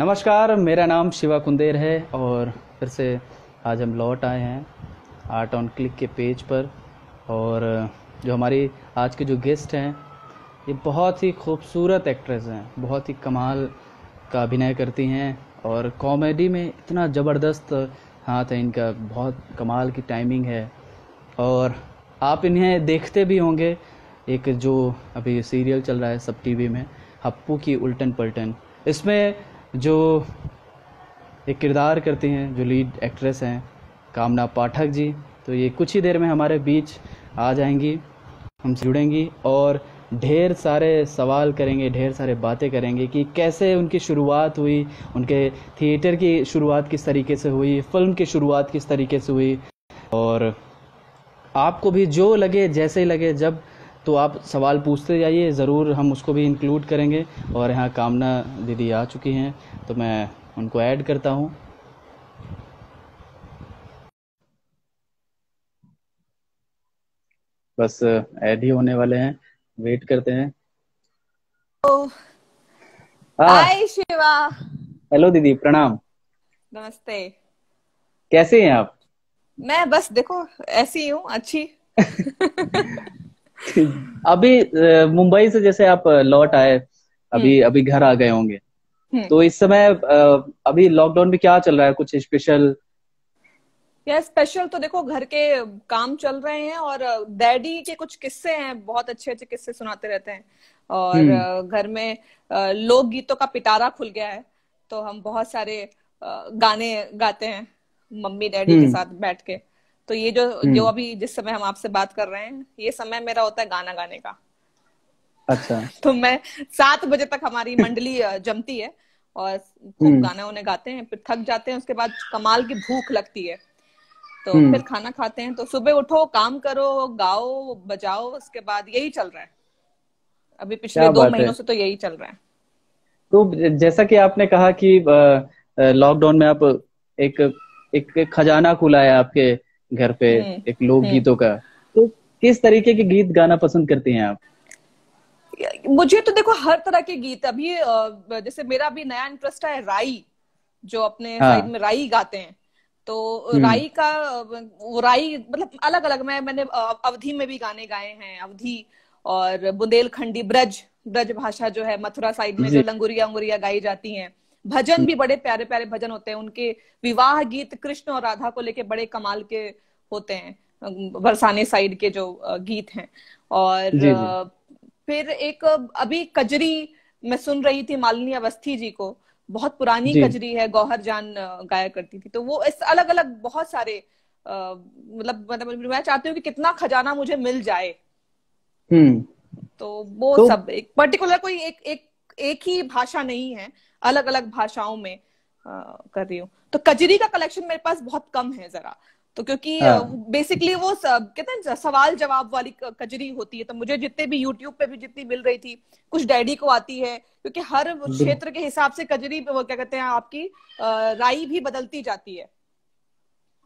नमस्कार, मेरा नाम शिवा कुंदेर है और फिर से आज हम लौट आए हैं आर्ट ऑन क्लिक के पेज पर और जो हमारी आज के जो गेस्ट हैं, ये बहुत ही खूबसूरत एक्ट्रेस हैं, बहुत ही कमाल का अभिनय करती हैं और कॉमेडी में इतना ज़बरदस्त हाथ है इनका, बहुत कमाल की टाइमिंग है और आप इन्हें देखते भी होंगे, एक जो अभी सीरियल चल रहा है सब टीवी में, हप्पू की उल्टन पलटन इसमें जो एक किरदार करती हैं, जो लीड एक्ट्रेस हैं, कामना पाठक जी तो ये कुछ ही देर में हमारे बीच आ जाएँगी, हम जुड़ेंगी और ढेर सारे सवाल करेंगे, ढेर सारे बातें करेंगे कि कैसे उनकी शुरुआत हुई, उनके थिएटर की शुरुआत किस तरीके से हुई फ़िल्म की शुरुआत किस तरीके से हुई। और आपको भी जो लगे, जैसे लगे, जब तो आप सवाल पूछते जाइए ज़रूर हम उसको भी इंक्लूड करेंगे। और यहाँ कामना दीदी आ चुकी हैं तो मैं उनको ऐड करता हूँ। बस ऐड ही होने वाले हैं। वेट करते हैं। हाय शिवा हेलो दीदी प्रणाम। नमस्ते। कैसे हैं आप? मैं बस देखो ऐसी हूँ अच्छी। अभी मुंबई से जैसे आप लौट आए अभी हम्म। अभी घर आ गए होंगे हम्म। तो इस समय अभी लॉकडाउन में क्या चल रहा है कुछ स्पेशल या स्पेशल तो देखो घर के काम चल रहे हैं और डैडी के कुछ किस्से हैं बहुत अच्छे अच्छे किस्से सुनाते रहते हैं और हम्म। घर में लोक गीतों का पिटारा खुल गया है तो हम बहुत सारे गाने गाते हैं मम्मी डैडी के साथ बैठ के तो ये जो हम्म। जो अभी जिस समय हम आपसे बात कर रहे हैं ये समय मेरा होता है गाना गाने का अच्छा तो मैं सात बजे तक हमारी मंडली जमती है और खूब हम्म। गाने उन्हें गाते हैं फिर थक जाते हैं उसके बाद कमाल की भूख लगती है तो हम्म। फिर खाना खाते हैं तो सुबह उठो काम करो गाओ बजाओ उसके बाद यही चल रहा है अभी पिछले दो महीनों से तो यही चल रहा है तो जैसा कि आपने कहा कि लॉकडाउन में आप एक एक खजाना खुला है आपके घर पे हम्म, एक लोक हम्म। गीतों का। तो किस तरीके के गीत गाना पसंद करती हैं आप? मुझे तो देखो हर तरह के गीत। अभी जैसे मेरा भी नया इंटरेस्ट है राई जो अपने हाँ. साइड में राई गाते हैं। तो हम्म। राई का वो राई मतलब अलग अलग मैं मैंने अवधि में भी गाने गाए हैं। अवधि और बुंदेलखंडी ब्रज ब्रज भाषा जो है मथुरा साइड में जो लंगुरिया उंगुरिया गाई जाती हैं। भजन भी बड़े प्यारे प्यारे भजन होते हैं। उनके विवाह गीत कृष्ण और राधा को लेके बड़े कमाल के होते हैं बरसाने साइड के जो गीत हैं। और जी जी। फिर एक अभी कजरी मैं सुन रही थी मालिनी अवस्थी जी को। बहुत पुरानी कजरी है गौहर जान गाया करती थी। तो वो इस अलग अलग बहुत सारे मतलब मतलब मैं चाहती हूँ कि कितना खजाना मुझे मिल जाए। हम्म। तो वो तो, सब एक पर्टिकुलर कोई एक एक एक ही भाषा नहीं है अलग अलग भाषाओं में आ, कर रही हूँ। तो कजरी का कलेक्शन मेरे पास बहुत कम है जरा। तो क्योंकि बेसिकली हाँ। वो कहते हैं सवाल जवाब वाली कजरी होती है। तो मुझे जितने भी यूट्यूब पे भी जितनी मिल रही थी कुछ डैडी को आती है क्योंकि हर क्षेत्र के हिसाब से कजरी वो क्या कहते हैं आपकी राई भी बदलती जाती है।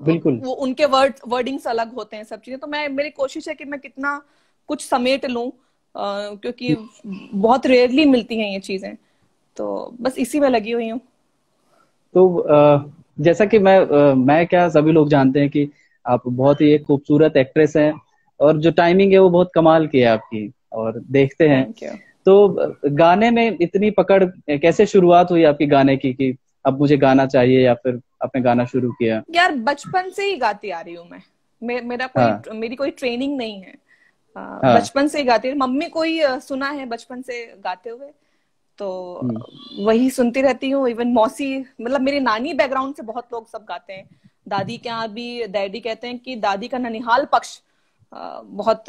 बिल्कुल। वो उनके वर्ड वर्डिंग्स अलग होते हैं सब चीज़ें। तो मैं मेरी कोशिश है कि मैं कितना कुछ समेट लूँ क्योंकि बहुत रेयरली मिलती हैं ये चीज़ें। तो बस इसी में लगी हुई हूँ। तो जैसा कि मैं मैं क्या सभी लोग जानते हैं कि आप बहुत ही एक खूबसूरत एक्ट्रेस हैं और जो टाइमिंग है वो बहुत कमाल की है आपकी और देखते हैं। तो गाने में इतनी पकड़ कैसे शुरुआत हुई आपकी गाने की कि अब मुझे गाना चाहिए या फिर आपने गाना शुरू किया? यार बचपन से ही गाती आ रही हूँ मैं। मे, मेरा कोई हाँ. मेरी कोई ट्रेनिंग नहीं है। हाँ. बचपन से ही गाती मम्मी कोई सुना है बचपन से गाते हुए? तो हम्म। वही सुनती रहती हूँ इवन मौसी मतलब मेरी नानी बैकग्राउंड से बहुत लोग सब गाते हैं दादी के यहाँ भी डैडी कहते हैं कि दादी का ननिहाल पक्ष बहुत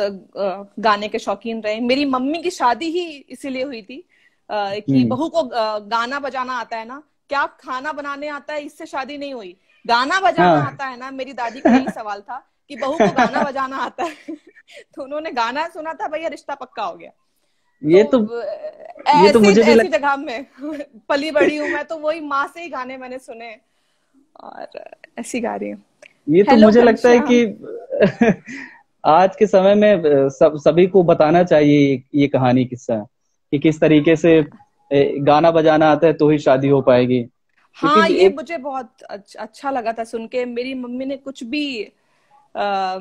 गाने के शौकीन रहे मेरी मम्मी की शादी ही इसीलिए हुई थी कि हम्म। बहू को गाना बजाना आता है ना क्या खाना बनाने आता है इससे शादी नहीं हुई गाना बजाना हाँ। आता है ना मेरी दादी का यही सवाल था कि बहू को गाना बजाना आता है तो उन्होंने गाना सुना था भैया रिश्ता पक्का हो गया ये तो, तो ये तो मुझे ऐसी जगह में पली बड़ी हूँ मैं तो वही माँ से ही गाने मैंने सुने। और ऐसी गा रही हूँ। ये तो मुझे लगता है कि आज के समय में सब सभी को बताना चाहिए ये कहानी किस्सा कि किस तरीके से गाना बजाना आता है तो ही शादी हो पाएगी। हाँ ये एक... मुझे बहुत अच्छा लगा था सुन के। मेरी मम्मी ने कुछ भी आ,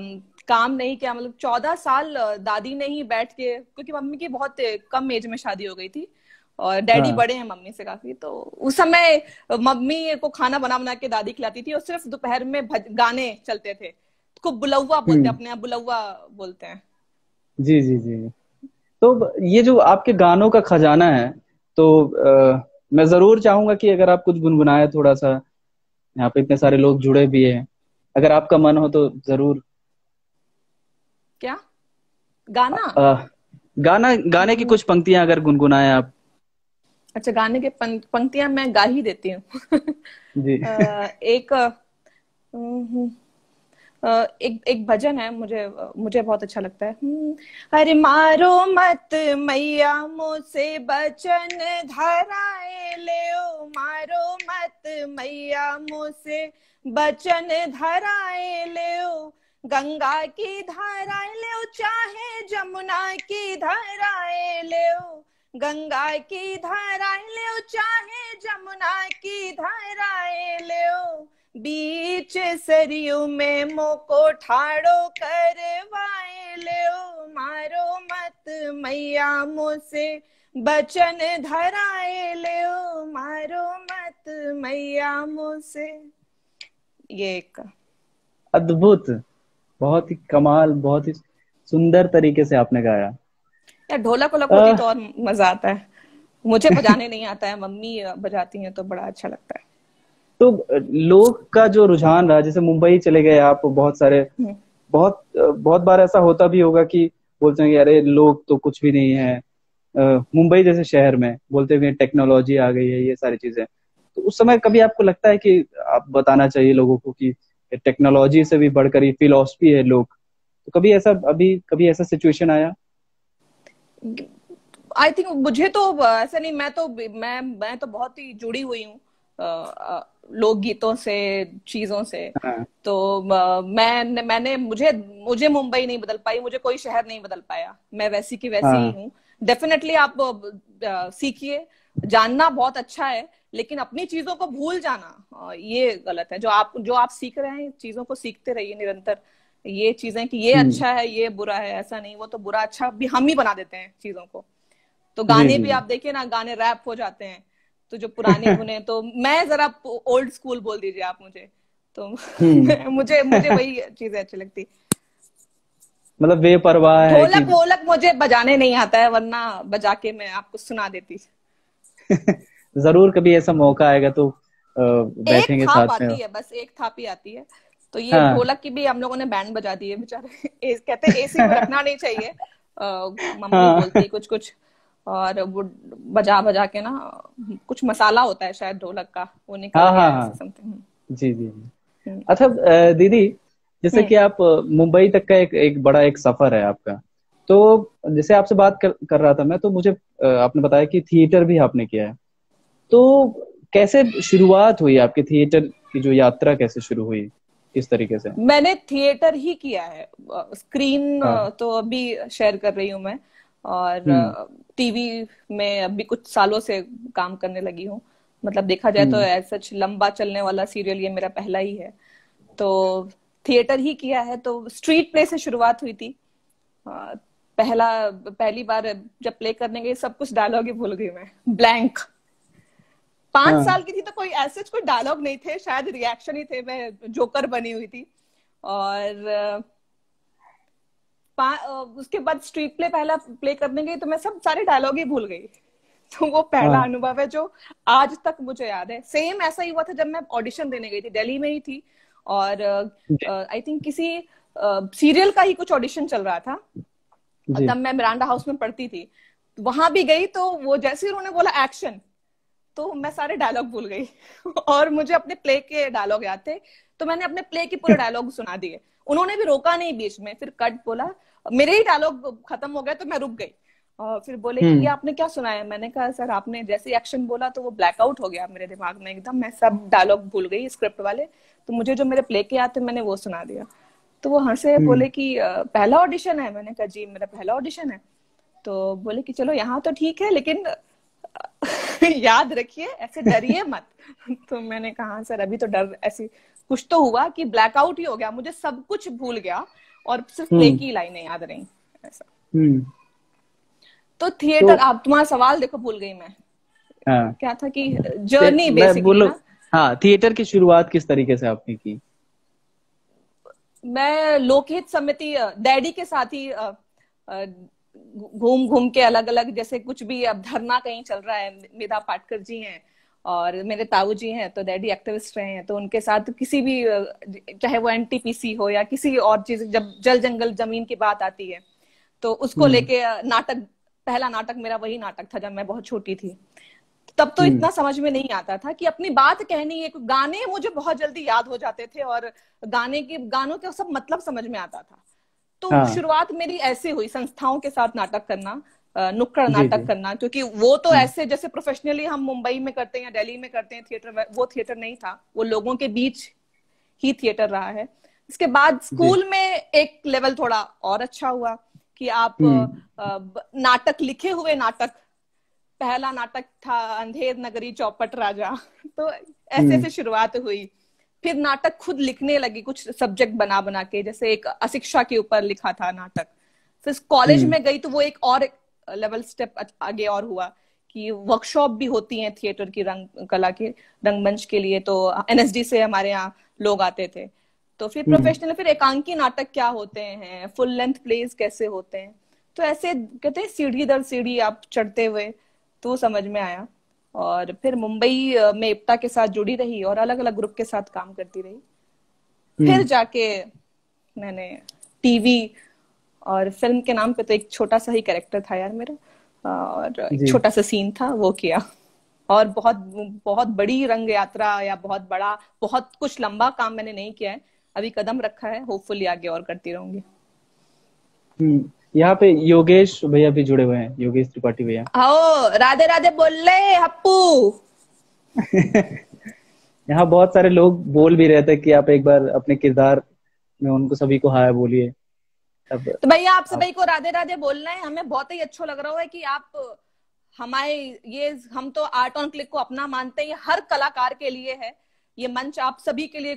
काम नहीं किया मतलब चौदह साल दादी ने ही बैठ के क्योंकि मम्मी की बहुत कम एज में शादी हो गई थी और डैडी हाँ. बड़े हैं मम्मी से काफ़ी तो उस समय मम्मी को खाना बना बना के दादी खिलाती थी और सिर्फ़ दोपहर में गाने चलते थे को बुलौआ बोलते हैं हम्म। अपने आप बुलौआ बोलते हैं जी जी जी तो ये जो आपके गानों का खजाना है तो आ, मैं ज़रूर चाहूँगा कि अगर आप कुछ गुनगुनाए थोड़ा सा यहाँ पे इतने सारे लोग जुड़े भी हैं अगर आपका मन हो तो ज़रूर क्या? गाना? आ, गाना गाने की कुछ पंक्तियाँ अगर गुनगुनाए आप। अच्छा गाने के पंक्तियाँ मैं गा ही देती हूँ। जी। एक एक एक भजन है मुझे मुझे बहुत अच्छा लगता है। हम्म, अरे मारो मत मैया मुझसे बचन धराए ले मारो मत मैया मुझसे बचन धराए ले गंगा की धाराए ले चाहे जमुना की धाराए ले गंगा की धाराए ले चाहे जमुना की धाराए ले बीच सरयू में मोको ठाड़ो करवाए ले मारो मत मैया मुझसे बचन धराए ले मारो मत मैया मुझसे। ये एक अद्भुत। बहुत ही कमाल बहुत ही सुंदर तरीके से आपने गाया। यार ढोलक वोलक होती तो और मज़ा आता है। मुझे बजाने नहीं आता है मम्मी बजाती हैं तो बड़ा अच्छा लगता है। तो लोग का जो रुझान रहा जैसे मुंबई चले गए आप बहुत सारे हम्म। बहुत बहुत बार ऐसा होता भी होगा कि बोलते हैं कि अरे लोग तो कुछ भी नहीं है। मुंबई जैसे शहर में बोलते हैं टेक्नोलॉजी आ गई है ये सारी चीज़ें। तो उस समय कभी आपको लगता है कि आप बताना चाहिए लोगों को कि टेक्नोलॉजी से भी बढ़कर ही फिलोसफी है लोग। तो कभी ऐसा अभी कभी ऐसा सिचुएशन आया? आई थिंक मुझे तो ऐसा नहीं मैं तो मैं मैं तो बहुत ही जुड़ी हुई हूँ लोकगीतों से चीज़ों से। हाँ. तो मैं मैंने मुझे मुझे मुंबई नहीं बदल पाई मुझे कोई शहर नहीं बदल पाया। मैं वैसी की वैसी हाँ. ही हूँ। डेफिनेटली आप सीखिए। जानना बहुत अच्छा है लेकिन अपनी चीज़ों को भूल जाना ये गलत है। जो आप जो आप सीख रहे हैं चीज़ों को सीखते रहिए निरंतर। ये चीज़ें कि ये हम्म। अच्छा है ये बुरा है ऐसा नहीं वो तो बुरा अच्छा भी हम ही बना देते हैं चीज़ों को। तो गाने भी आप देखिए ना गाने रैप हो जाते हैं तो जो पुराने धुने तो मैं जरा ओल्ड स्कूल बोल दीजिए आप मुझे। तो हम्म। मुझे मुझे वही चीज़ें अच्छी लगती। मतलब बेपरवाह है ढोलक वोलक मुझे बजाने नहीं आता है वरना बजा के मैं आपको सुना देती। ज़रूर कभी ऐसा मौका आएगा तो बैठेंगे साथ में है बस एक थाप आती है तो ये हाँ। ढोलक की भी हम लोगों ने बैंड बजा दी है बेचारे कहते हैं एसी में रखना नहीं चाहिए मम्मी हाँ। बोलती कुछ कुछ और वो बजा बजा के ना कुछ मसाला होता है शायद ढोलक का वो निकल हाँ, हाँ, हाँ. जी जी हम्म। अच्छा दीदी जैसे हम्म। कि आप मुंबई तक का एक एक बड़ा एक सफ़र है आपका तो जैसे आपसे बात कर, कर रहा था मैं तो मुझे आपने बताया कि थिएटर भी आपने किया है तो कैसे शुरुआत हुई आपके थिएटर की जो यात्रा कैसे शुरू हुई? इस तरीके से? मैंने थिएटर ही किया है। स्क्रीन हाँ. तो अभी शेयर कर रही हूँ मैं। और टीवी हम्म। में अभी कुछ सालों से काम करने लगी हूँ। मतलब देखा जाए तो एज हम्म। सच लंबा चलने वाला सीरियल ये मेरा पहला ही है। तो थिएटर ही किया है तो स्ट्रीट प्ले से शुरुआत हुई थी। पहला पहली बार जब प्ले करने गई सब कुछ डायलॉग ही भूल गई मैं। ब्लैंक पाँच हाँ. साल की थी तो कोई ऐसे कोई डायलॉग नहीं थे शायद रिएक्शन ही थे मैं जोकर बनी हुई थी। और उसके बाद स्ट्रीट प्ले पहला प्ले करने गई तो मैं सब सारे डायलॉग ही भूल गई। तो वो पहला हाँ। अनुभव है जो आज तक मुझे याद है। सेम ऐसा ही हुआ था जब मैं ऑडिशन देने गई थी दिल्ली में ही थी। और आई थिंक किसी सीरियल का ही कुछ ऑडिशन चल रहा था। तब मैं मिरांडा हाउस में पढ़ती थी। वहाँ भी गई तो वो जैसे उन्होंने बोला एक्शन तो मैं सारे डायलॉग भूल गई। और मुझे अपने प्ले के डायलॉग याद थे तो मैंने अपने प्ले के पूरे डायलॉग सुना दिए। उन्होंने भी रोका नहीं बीच में फिर कट बोला। मेरे ही डायलॉग खत्म हो गए तो मैं रुक गई। और फिर बोले कि हम्म। ये आपने क्या सुना है? मैंने कहा सर आपने जैसे एक्शन बोला तो वो ब्लैकआउट हो गया मेरे दिमाग में एकदम। मैं सब डायलॉग भूल गई स्क्रिप्ट वाले। तो मुझे जो मेरे प्ले के आते मैंने वो सुना दिया। तो वो हंसे हम्म। बोले कि पहला ऑडिशन है? मैंने कहा जी मेरा पहला ऑडिशन है। तो बोले कि चलो यहाँ तो ठीक है लेकिन याद रखिए ऐसे डरिए मत। तो मैंने कहा सर अभी तो डर ऐसी कुछ तो हुआ कि ब्लैकआउट ही हो गया मुझे सब कुछ भूल गया और सिर्फ़ प्ले हम्म। की लाइनें याद रही ऐसा। हम्म। तो थिएटर तो, आप तुम्हारा सवाल देखो भूल गई मैं। हाँ, क्या था कि जर्नी बेसिकली हाँ थिएटर की शुरुआत किस तरीके से आपने की? मैं लोकहित समिति डैडी के साथ ही घूम घूम के अलग अलग जैसे कुछ भी अब धरना कहीं चल रहा है मेधा पाटकर जी हैं और मेरे ताऊ जी हैं तो डैडी एक्टिविस्ट रहे हैं तो उनके साथ किसी भी चाहे वो एनटीपीसी हो या किसी और चीज़ जब जल जंगल ज़मीन की बात आती है तो उसको हम्म। लेके नाटक पहला नाटक मेरा वही नाटक था जब मैं बहुत छोटी थी तब तो हम्म। इतना समझ में नहीं आता था कि अपनी बात कहनी है गाने मुझे बहुत जल्दी याद हो जाते थे और गाने के गानों के सब मतलब समझ में आता था तो हाँ। शुरुआत मेरी ऐसे हुई संस्थाओं के साथ नाटक करना नुक्कड़ नाटक करना क्योंकि वो तो हम्म। ऐसे जैसे प्रोफेशनली हम मुंबई में करते हैं या दिल्ली में करते हैं थिएटर वो थिएटर नहीं था वो लोगों के बीच ही थिएटर रहा है इसके बाद स्कूल में एक लेवल थोड़ा और अच्छा हुआ कि आप हम्म। नाटक लिखे हुए नाटक पहला नाटक था अंधेर नगरी चौपट राजा तो ऐसे हम्म। से शुरुआत हुई फिर नाटक खुद लिखने लगी कुछ सब्जेक्ट बना बना के जैसे एक अशिक्षा के ऊपर लिखा था नाटक। फिर कॉलेज हम्म। में गई तो वो एक और लेवल स्टेप आगे और हुआ कि वर्कशॉप भी होती है थिएटर की रंग कला के रंगमंच के लिए तो एनएसडी से हमारे यहाँ लोग आते थे। तो फिर प्रोफेशनल हम्म। फिर एकांकी नाटक क्या होते हैं? फुल लेंथ प्लेज कैसे होते हैं? तो ऐसे कहते हैं सीढ़ी दर सीढ़ी आप चढ़ते हुए तो समझ में आया। और फिर मुंबई में इप्टा के साथ जुड़ी रही और अलग अलग ग्रुप के साथ काम करती रही। फिर हम्म। जाके मैंने टीवी और फ़िल्म के नाम पे तो एक छोटा सा ही कैरेक्टर था यार मेरा और एक छोटा सा सीन था वो किया। और बहुत बहुत बड़ी रंग यात्रा या बहुत बड़ा बहुत कुछ लंबा काम मैंने नहीं किया है। अभी कदम रखा है होपफुली आगे और करती रहूँगी। हम्म, यहाँ पे योगेश भैया भी जुड़े हुए हैं योगेश त्रिपाठी भैया। आओ राधे राधे बोल ले हप्पू। यहाँ बहुत सारे लोग बोल भी रहे थे कि आप एक बार अपने किरदार में उनको सभी को हाय बोलिए। तो भैया आप सभी को राधे राधे बोलना है। हमें बहुत ही अच्छा लग रहा है कि आप हमारे ये हम तो आर्ट ऑन क्लिक को अपना मानते हैं। हर कलाकार के लिए है। ये मंच आप सभी के लिए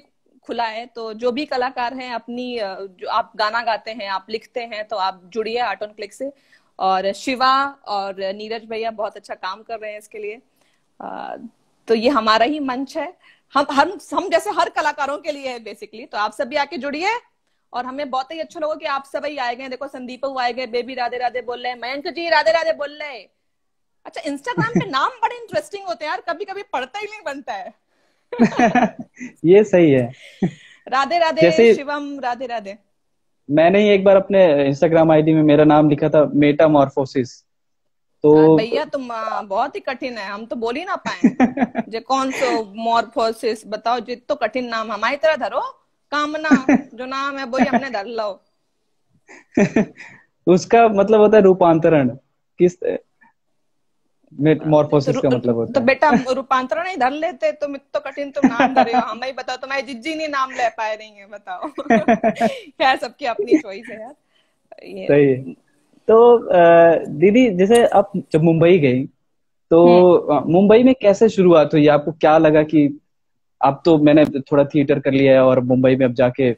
खुला है तो जो भी कलाकार हैं अपनी जो आप गाना गाते हैं आप लिखते हैं तो आप जुड़िए आर्ट ऑन क्लिक से। और शिवा और नीरज भैया बहुत अच्छा काम कर रहे हैं इसके लिए। तो ये हमारा ही मंच है। हम हम हम जैसे हर कलाकारों के लिए है बेसिकली तो आप सभी आके जुड़िए और हमें बहुत ही अच्छा लगा कि आप सभी आए गए देखो संदीप आए गए बेबी राधे राधे बोल रहे हैं मयंक जी राधे राधे बोल रहे हैं। अच्छा इंस्टाग्राम पे नाम बड़े इंटरेस्टिंग होते हैं यार कभी कभी पढ़ता ही नहीं बनता है। ये सही है। राधे राधे जैसे शिवम राधे राधे। मैंने ही एक बार अपने इंस्टाग्राम आईडी में मेरा नाम लिखा था मेटामॉर्फोसिस तो भैया तुम बहुत ही कठिन है। हम तो बोल ही ना पाए। जो कौन सो मॉर्फोसिस बताओ जित तो कठिन नाम। हमारी तरह धरो। कामना जो नाम है वही हमने धर लो उसका मतलब होता है रूपांतरण। किस मेटमॉर्फोसिस तो, का मतलब होता तो बेटा रूपांतरण ही धर लेते तुम कठिन तुम नाम धरे हो हमें ही बताओ तुम्हारी जिज्जी नहीं नाम ले पाए है बताओ। सबकी अपनी चॉइस है यार। ये सही है। तो दीदी जैसे आप जब मुंबई गई तो हम्म। मुंबई में कैसे शुरुआत हुई? आपको क्या लगा कि अब तो मैंने थोड़ा थिएटर कर लिया है और मुंबई में अब जाके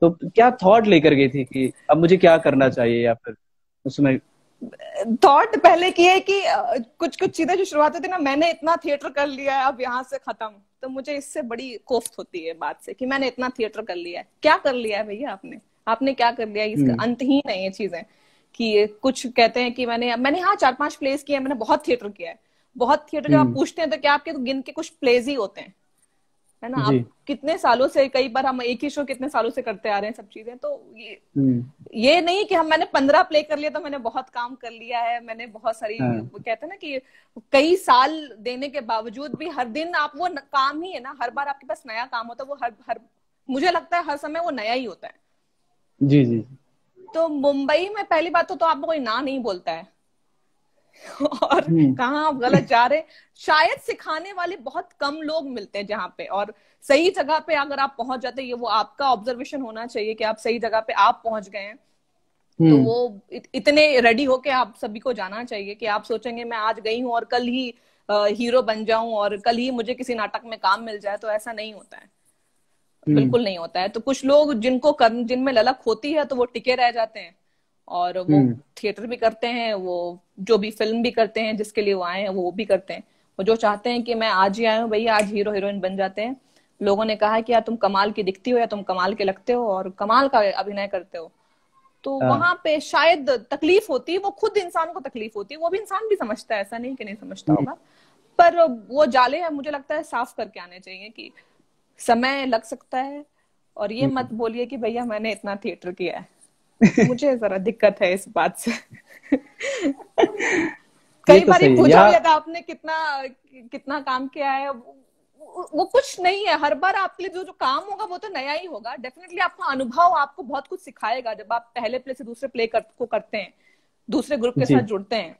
तो क्या थॉट लेकर गई थी कि अब मुझे क्या करना चाहिए या फिर उसमें थॉट पहले की है कि कुछ कुछ चीज़ें जो शुरुआत होती है ना मैंने इतना थिएटर कर लिया है अब यहाँ से खत्म। तो मुझे इससे बड़ी कोफ्त होती है बात से कि मैंने इतना थिएटर कर लिया है। क्या कर लिया है भैया आपने? आपने क्या कर लिया इसका हम्म। अंत ही नहीं है चीज़ें। कि कुछ कहते हैं कि मैंने मैंने हाँ चार पाँच प्लेस किया मैंने बहुत थिएटर किया है। बहुत थिएटर जब आप हम्म। पूछते हैं तो क्या आपके तो गिन के कुछ प्लेज ही होते हैं। है ना? आप कितने सालों से कई बार हम एक ही शो कितने सालों से करते आ रहे हैं सब चीज़ें तो ये हम्म। ये नहीं कि हम मैंने पंद्रह प्ले कर लिया तो मैंने बहुत काम कर लिया है मैंने बहुत सारी हाँ। कहते हैं ना कि कई साल देने के बावजूद भी हर दिन आप वो काम ही है ना हर बार आपके पास नया काम होता है वो हर हर मुझे लगता है हर समय वो नया ही होता है। जी जी। तो मुंबई में पहली बात तो, तो आपको कोई ना नहीं बोलता है। और हम्म। कहा आप गलत जा रहे शायद सिखाने वाले बहुत कम लोग मिलते हैं जहाँ पे और सही जगह पे अगर आप पहुँच जाते ये वो आपका ऑब्जर्वेशन होना चाहिए कि आप सही जगह पे आप पहुँच गए हैं तो हम्म। वो इत, इतने रेडी होके आप सभी को जाना चाहिए कि आप सोचेंगे मैं आज गई हूँ और कल ही हीरो बन जाऊँ और कल ही मुझे किसी नाटक में काम मिल जाए तो ऐसा नहीं होता है हम्म। बिल्कुल नहीं होता है तो कुछ लोग जिनको कर जिनमें ललक होती है तो वो टिके रह जाते हैं और वो हम्म। थिएटर भी करते हैं वो जो भी फ़िल्म भी करते हैं जिसके लिए वो आए हैं वो भी करते हैं वो जो चाहते हैं कि मैं आज ही आया हूँ भैया आज हीरो हीरोइन बन जाते हैं लोगों ने कहा कि यार तुम कमाल की दिखती हो या तुम कमाल के लगते हो और कमाल का अभिनय करते हो तो हाँ। वहाँ पे शायद तकलीफ़ होती है वो खुद इंसान को तकलीफ़ होती है वो भी इंसान भी समझता है ऐसा नहीं कि नहीं समझता हम्म। होगा पर वो जाले है मुझे लगता है साफ़ करके आने चाहिए कि समय लग सकता है और ये मत बोलिए कि भैया मैंने इतना थिएटर किया है मुझे जरा दिक्कत है इस बात से। कई तो बार पूछा भी था आपने कितना कितना काम किया है वो कुछ नहीं है। हर बार आपके लिए जो जो काम होगा वो तो नया ही होगा। डेफिनेटली आपका अनुभव आपको बहुत कुछ सिखाएगा। जब आप पहले प्ले से दूसरे प्ले कर, को करते हैं दूसरे ग्रुप के साथ जुड़ते हैं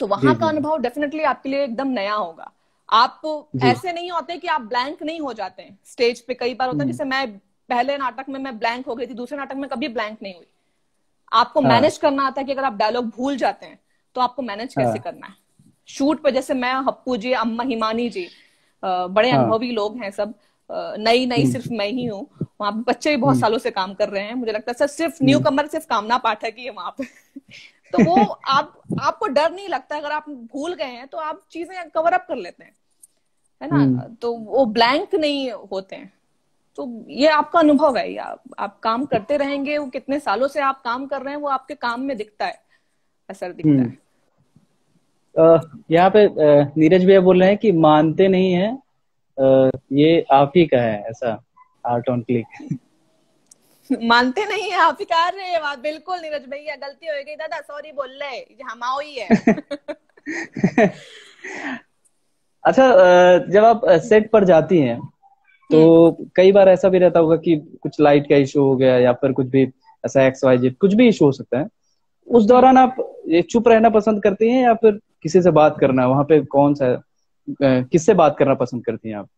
तो वहाँ का अनुभव डेफिनेटली आपके लिए एकदम नया होगा। आप ऐसे नहीं होते कि आप ब्लैंक नहीं हो जाते हैं। स्टेज पे कई बार होता है हम्म। जैसे मैं पहले नाटक में मैं ब्लैंक हो गई थी दूसरे नाटक में कभी ब्लैंक नहीं हुई आपको हाँ. मैनेज करना आता है कि अगर आप डायलॉग भूल जाते हैं तो आपको मैनेज हाँ. कैसे करना है शूट पे जैसे मैं हप्पू जी अम्मा हिमानी जी बड़े हाँ. अनुभवी लोग हैं सब नई नई हम्म। सिर्फ़ मैं ही हूँ वहाँ पे बच्चे भी बहुत हम्म। सालों से काम कर रहे हैं मुझे लगता है सर सिर्फ़ न्यू कमर सिर्फ़ कामना पाठक ही है वहाँ पे तो वो आप आपको डर नहीं लगता अगर आप भूल गए हैं तो आप चीज़ें कवर अप कर लेते हैं है ना हम्म। तो वो ब्लैंक नहीं होते हैं तो ये आपका अनुभव है या आप काम करते रहेंगे वो कितने सालों से आप काम कर रहे हैं वो आपके काम में दिखता है असर दिखता हम्म। है यहाँ पे नीरज भैया बोल रहे हैं कि मानते नहीं है ये आप ही का है ऐसा आर्ट ऑन क्लिक मानते नहीं है आप ही कह रहे हैं बात बिल्कुल नीरज भैया गलती हो गई दादा सॉरी बोल रहे हम आओ ही है। अच्छा जब आप सेट पर जाती हैं तो हम्म। कई बार ऐसा भी रहता होगा कि कुछ लाइट का इशू हो गया या फिर कुछ भी ऐसा एक्स वाई जेड कुछ भी इशू हो सकता है उस दौरान आप ये चुप रहना पसंद करती हैं या फिर किसी से बात करना वहाँ पे कौन सा किससे बात करना पसंद करती हैं आप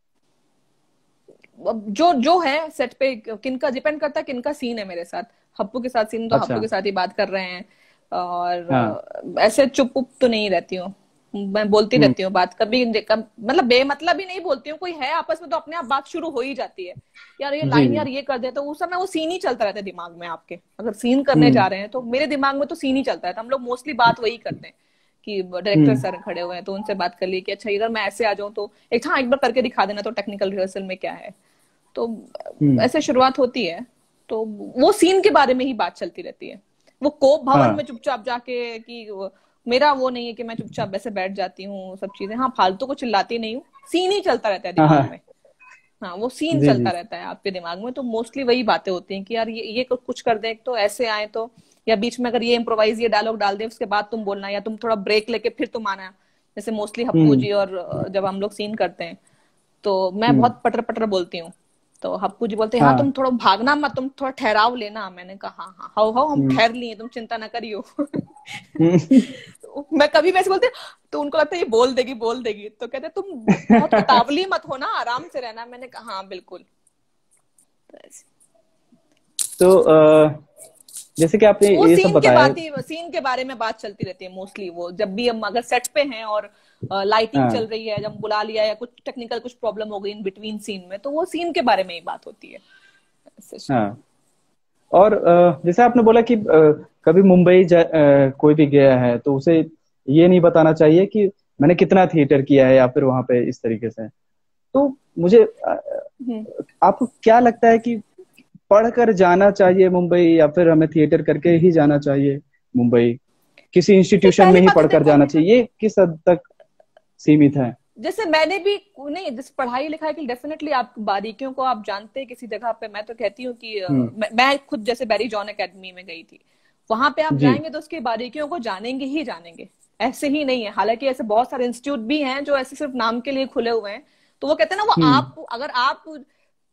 जो जो है सेट पे किनका डिपेंड करता है किनका सीन है मेरे साथ हप्पू के साथ सीन तो अच्छा। हप्पू के साथ ही बात कर रहे हैं और हाँ। ऐसे चुप उप तो नहीं रहती हूँ मैं बोलती हम्म। रहती हूँ बात कभी मतलब बेमतलब ही नहीं बोलती हूँ कोई है आपस में तो अपने आप बात शुरू हो ही जाती है यार ये लाइन यार ये कर दे तो उस समय वो सीन ही चलता रहता है दिमाग में आपके अगर सीन करने जा हम्म। रहे हैं तो मेरे दिमाग में तो सीन ही चलता है तो हम लोग मोस्टली बात वही करते हैं कि डायरेक्टर हम्म। सर खड़े हुए हैं तो उनसे बात कर ली कि अच्छा अगर मैं ऐसे आ जाऊँ तो एक हाँ एक बार करके दिखा देना तो टेक्निकल रिहर्सल में क्या है तो ऐसे शुरुआत होती है तो वो सीन के बारे में ही बात चलती रहती है वो कोप भवन हाँ. में चुपचाप जाके कि मेरा वो नहीं है कि मैं चुपचाप वैसे बैठ जाती हूँ सब चीज़ें। हाँ फालतू को चिल्लाती नहीं हूँ। सीन ही चलता रहता है हाँ, दिमाग हाँ। में। हाँ वो सीन चलता रहता है आपके दिमाग में। तो मोस्टली वही बातें होती हैं कि यार ये ये कुछ कर दे तो ऐसे आए तो या बीच में अगर ये इम्प्रोवाइज ये डायलॉग डाल दे उसके बाद तुम बोलना या तुम थोड़ा ब्रेक लेके फिर तुम आना। जैसे मोस्टली हप्पू हम्म। जी और जब हम लोग सीन करते हैं। तो मैं हम्म। बहुत पटर पटर बोलती हूँ। तो हप्पू जी बोलते हैं हाँ, हाँ तुम थोड़ा भागना मत तुम थोड़ा ठहराव लेना। मैंने कहा हाँ हाँ हाउ हाउ हम हम्म। ठहर लिए तुम चिंता ना करियो। मैं कभी वैसे बोलते तो उनको लगता है ये बोल देगी बोल देगी। तो कहते तुम बहुत उतावली मत हो ना आराम से रहना। मैंने कहा हाँ बिल्कुल। तो जैसे कि आपने ये सब बताया के बात सीन के बारे में बात चलती रहती है मोस्टली वो जब भी हम अगर सेट पे हैं और लाइटिंग हाँ. चल रही है जब बुला लिया या कुछ टेक्निकल कुछ प्रॉब्लम हो गई इन बिटवीन सीन में तो वो सीन के बारे में ही बात होती है हाँ. और जैसे आपने बोला कि कभी मुंबई कोई भी गया है तो उसे ये नहीं बताना चाहिए कि मैंने कितना थिएटर किया है या फिर वहाँ पे इस तरीके से तो मुझे हम्म। आपको क्या लगता है कि पढ़कर जाना चाहिए मुंबई या फिर हमें थिएटर करके ही जाना चाहिए मुंबई। किसी इंस्टीट्यूशन में ही पढ़कर जाना चाहिए। ये किस हद तक सीमित है? जैसे मैंने भी नहीं जिस पढ़ाई लिखाई की डेफिनेटली आप बारीकियों को आप जानते हैं किसी जगह पे। मैं तो कहती हूँ कि हम्म। मैं खुद जैसे बैरी जॉन अकेडमी में गई थी। वहाँ पे आप जाएँगे तो उसकी बारीकियों को जानेंगे ही जानेंगे। ऐसे ही नहीं है। हालाँकि ऐसे बहुत सारे इंस्टीट्यूट भी हैं जो ऐसे सिर्फ़ नाम के लिए खुले हुए हैं। तो वो कहते हैं ना वो हम्म। आप अगर आप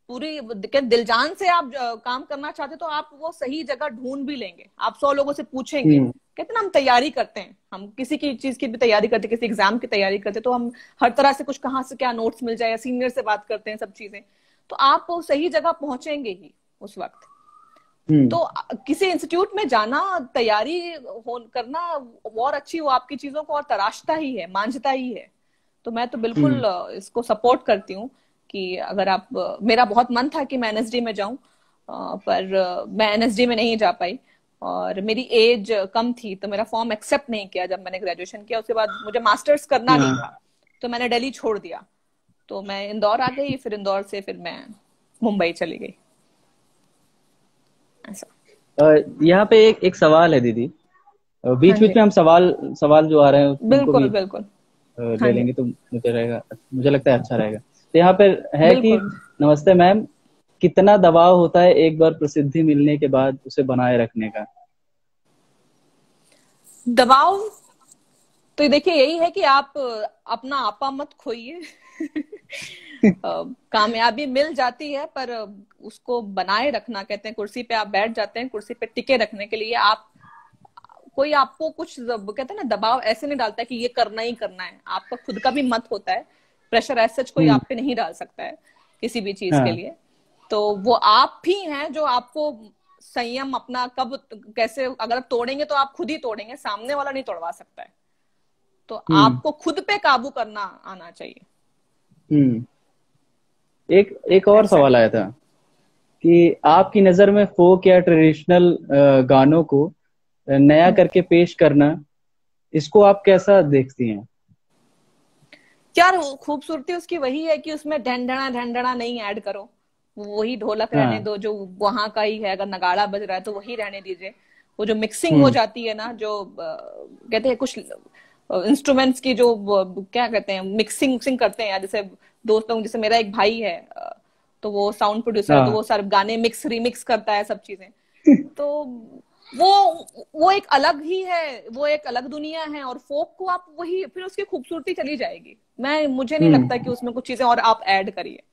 पूरी दिलजान से आप काम करना चाहते तो आप वो सही जगह ढूंढ भी लेंगे आप सौ लोगों से पूछेंगे हम्म। कहते ना हम तैयारी करते हैं हम किसी की चीज़ की भी तैयारी करते किसी एग्ज़ाम की तैयारी करते तो हम हर तरह से कुछ कहाँ से क्या नोट्स मिल जाए या सीनियर से बात करते हैं सब चीज़ें तो आप वो सही जगह पहुँचेंगे ही उस वक्त हम्म। तो किसी इंस्टीट्यूट में जाना तैयारी करना और अच्छी वो आपकी चीज़ों को और तराशता ही है मांझता ही है तो मैं तो बिल्कुल हम्म। इसको सपोर्ट करती हूँ कि अगर आप मेरा बहुत मन था कि मैं एनएसडी में जाऊँ पर मैं एनएसडी में नहीं जा पाई। और मेरी एज कम थी तो मेरा फॉर्म एक्सेप्ट नहीं किया जब मैंने ग्रेजुएशन किया। उसके बाद मुझे मास्टर्स करना नहीं हाँ। था तो मैंने दिल्ली छोड़ दिया। तो मैं इंदौर आ गई फिर इंदौर से फिर मैं मुंबई चली गई। ऐसा। यहाँ पे एक एक सवाल है दीदी। बीच बीच हाँ में हम सवाल सवाल जो आ रहे हैं बिल्कुल बिल्कुल। ले हाँ लेंगे तो मुझे रहेगा मुझे लगता है अच्छा रहेगा। तो यहाँ पे है कि नमस्ते मैम कितना दबाव होता है एक बार प्रसिद्धि मिलने के बाद उसे बनाए रखने का? दबाव? तो देखिए यही है कि आप अपना आपा मत खोइए। कामयाबी मिल जाती है पर उसको बनाए रखना कहते हैं कुर्सी पे आप बैठ जाते हैं कुर्सी पे टिके रखने के लिए आप कोई आपको कुछ कहते हैं ना दबाव ऐसे नहीं डालता है कि ये करना ही करना है। आपका खुद का भी मत होता है। प्रेशर ऐसे कोई हम्म। आप पे नहीं डाल सकता है किसी भी चीज़ हाँ. के लिए तो वो आप भी हैं जो आपको संयम अपना कब कैसे अगर आप तोड़ेंगे तो आप खुद ही तोड़ेंगे सामने वाला नहीं तोड़वा सकता है तो हम्म। आपको खुद पे काबू करना आना चाहिए हम्म एक एक और सवाल आया था कि आपकी नज़र में फोक या ट्रेडिशनल गानों को नया। करके पेश करना इसको आप कैसा देखती हैं यार खूबसूरती उसकी वही है कि उसमें ढंढना ढंढना नहीं ऐड करो वही ढोलक हाँ. रहने दो जो वहाँ का ही है अगर नगाड़ा बज रहा है तो वही रहने दीजिए वो जो मिक्सिंग हो हम्म। जाती है ना जो कहते हैं कुछ इंस्ट्रूमेंट्स की जो क्या कहते हैं मिक्सिंग मिक्सिंग करते हैं जैसे दोस्त लोग जैसे मेरा एक भाई है तो वो साउंड प्रोड्यूसर हाँ. तो वो सारे गाने मिक्स रिमिक्स करता है सब चीज़ें तो वो वो एक अलग ही है वो एक अलग दुनिया है और फोक को आप वही फिर उसकी खूबसूरती चली जाएगी मैं मुझे नहीं हम्म। लगता कि उसमें कुछ चीज़ें और आप ऐड करिए।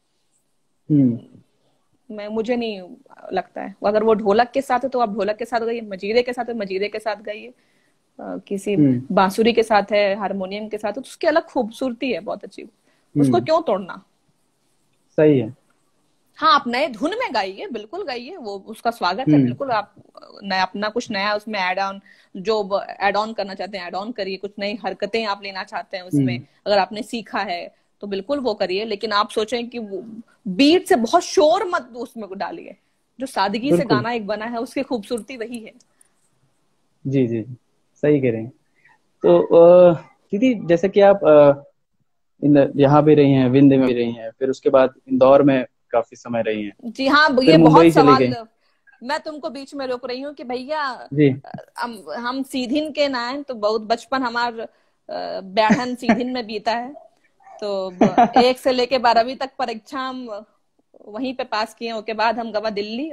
हम्म। मैं मुझे नहीं लगता है। अगर वो ढोलक के साथ है तो आप ढोलक के साथ गई मजीरे के साथ है मजीरे के साथ गई किसी हम्म। बांसुरी के साथ है हारमोनियम के साथ है तो उसकी अलग खूबसूरती है बहुत अच्छी। उसको क्यों तोड़ना? सही है। हाँ आप नए धुन में गाइए बिल्कुल गाइए वो उसका स्वागत है हम्म। बिल्कुल आप नया अपना कुछ नया उसमें एड ऑन जो एड ऑन करना चाहते हैं एड ऑन करिए कुछ नई हरकतें आप लेना चाहते हैं उसमें हम्म। अगर आपने सीखा है तो बिल्कुल वो करिए लेकिन आप सोचें कि वो बीट से बहुत शोर मत उसमें डालिए जो सादगी से गाना एक बना है उसकी खूबसूरती वही है जी जी सही कह रहे हैं तो दीदी जैसे कि आप यहाँ भी रही हैं विंध्य में भी रही हैं फिर उसके बाद इंदौर में काफ़ी समय रही हैं। जी हाँ ये बहुत सवाल मैं तुमको बीच में रोक रही हूँ कि भैया हम हम सीधिन के ना है तो बहुत बचपन हमार बैठन सीधिन में बीता है। तो एक से लेके बारहवीं तक परीक्षा हम वहीं पे पास किए उसके बाद हम गवा दिल्ली।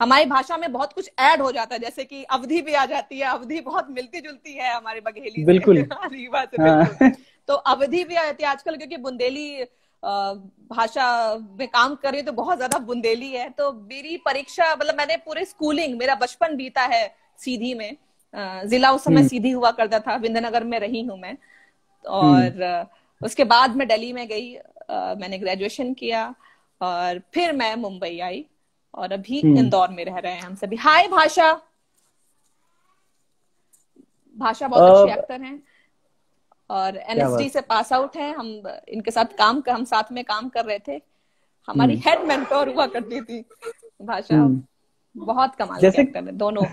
हमारी भाषा में बहुत कुछ ऐड हो जाता है जैसे कि अवधि भी आ जाती है अवधि बहुत मिलती जुलती है हमारी बघेली बिल्कुल, रीवा से बिल्कुल। तो अवधि भी आ जाती है आजकल क्योंकि बुंदेली भाषा में काम कर रही तो बहुत ज़्यादा बुंदेली है तो मेरी परीक्षा मतलब मैंने पूरे स्कूलिंग मेरा बचपन बीता है सीधी में जिला उस समय हम्म। सीधी हुआ करता था विंध्यनगर में रही हूँ मैं और हम्म। उसके बाद मैं दिल्ली में गई मैंने ग्रेजुएशन किया और फिर मैं मुंबई आई और अभी हम्म। इंदौर में रह रहे हैं हम सभी हाय भाषा भाषा बहुत अच्छी एक्टर हैं और एनएसडी से पास आउट है। हम इनके साथ काम कर हम साथ में काम कर रहे थे। हमारी हेड हम्म। मेंटोर हुआ करती थी भाषा। हम्म। बहुत कमाल जैसे दोनों।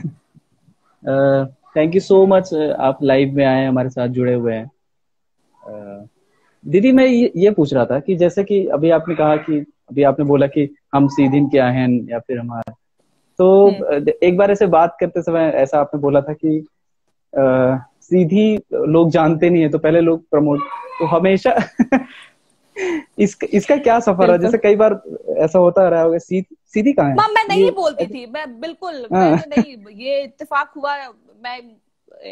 थैंक यू सो मच आप लाइव में आए हमारे साथ जुड़े हुए हैं। uh, दीदी मैं ये, ये पूछ रहा था कि जैसे कि अभी आपने कहा कि अभी आपने बोला कि हम सीधिन क्या हैं या फिर हमारा। तो हम्म। एक बार ऐसे बात करते समय ऐसा आपने बोला था कि uh, सीधी लोग जानते नहीं है तो पहले लोग प्रमोट तो हमेशा इस, इसका क्या सफ़र है जैसे कई बार ऐसा होता रहा होगा सी, सीधी कहाँ है मैं नहीं बोलती थी मैं बिल्कुल हाँ। नहीं ये इत्तेफाक हुआ मैं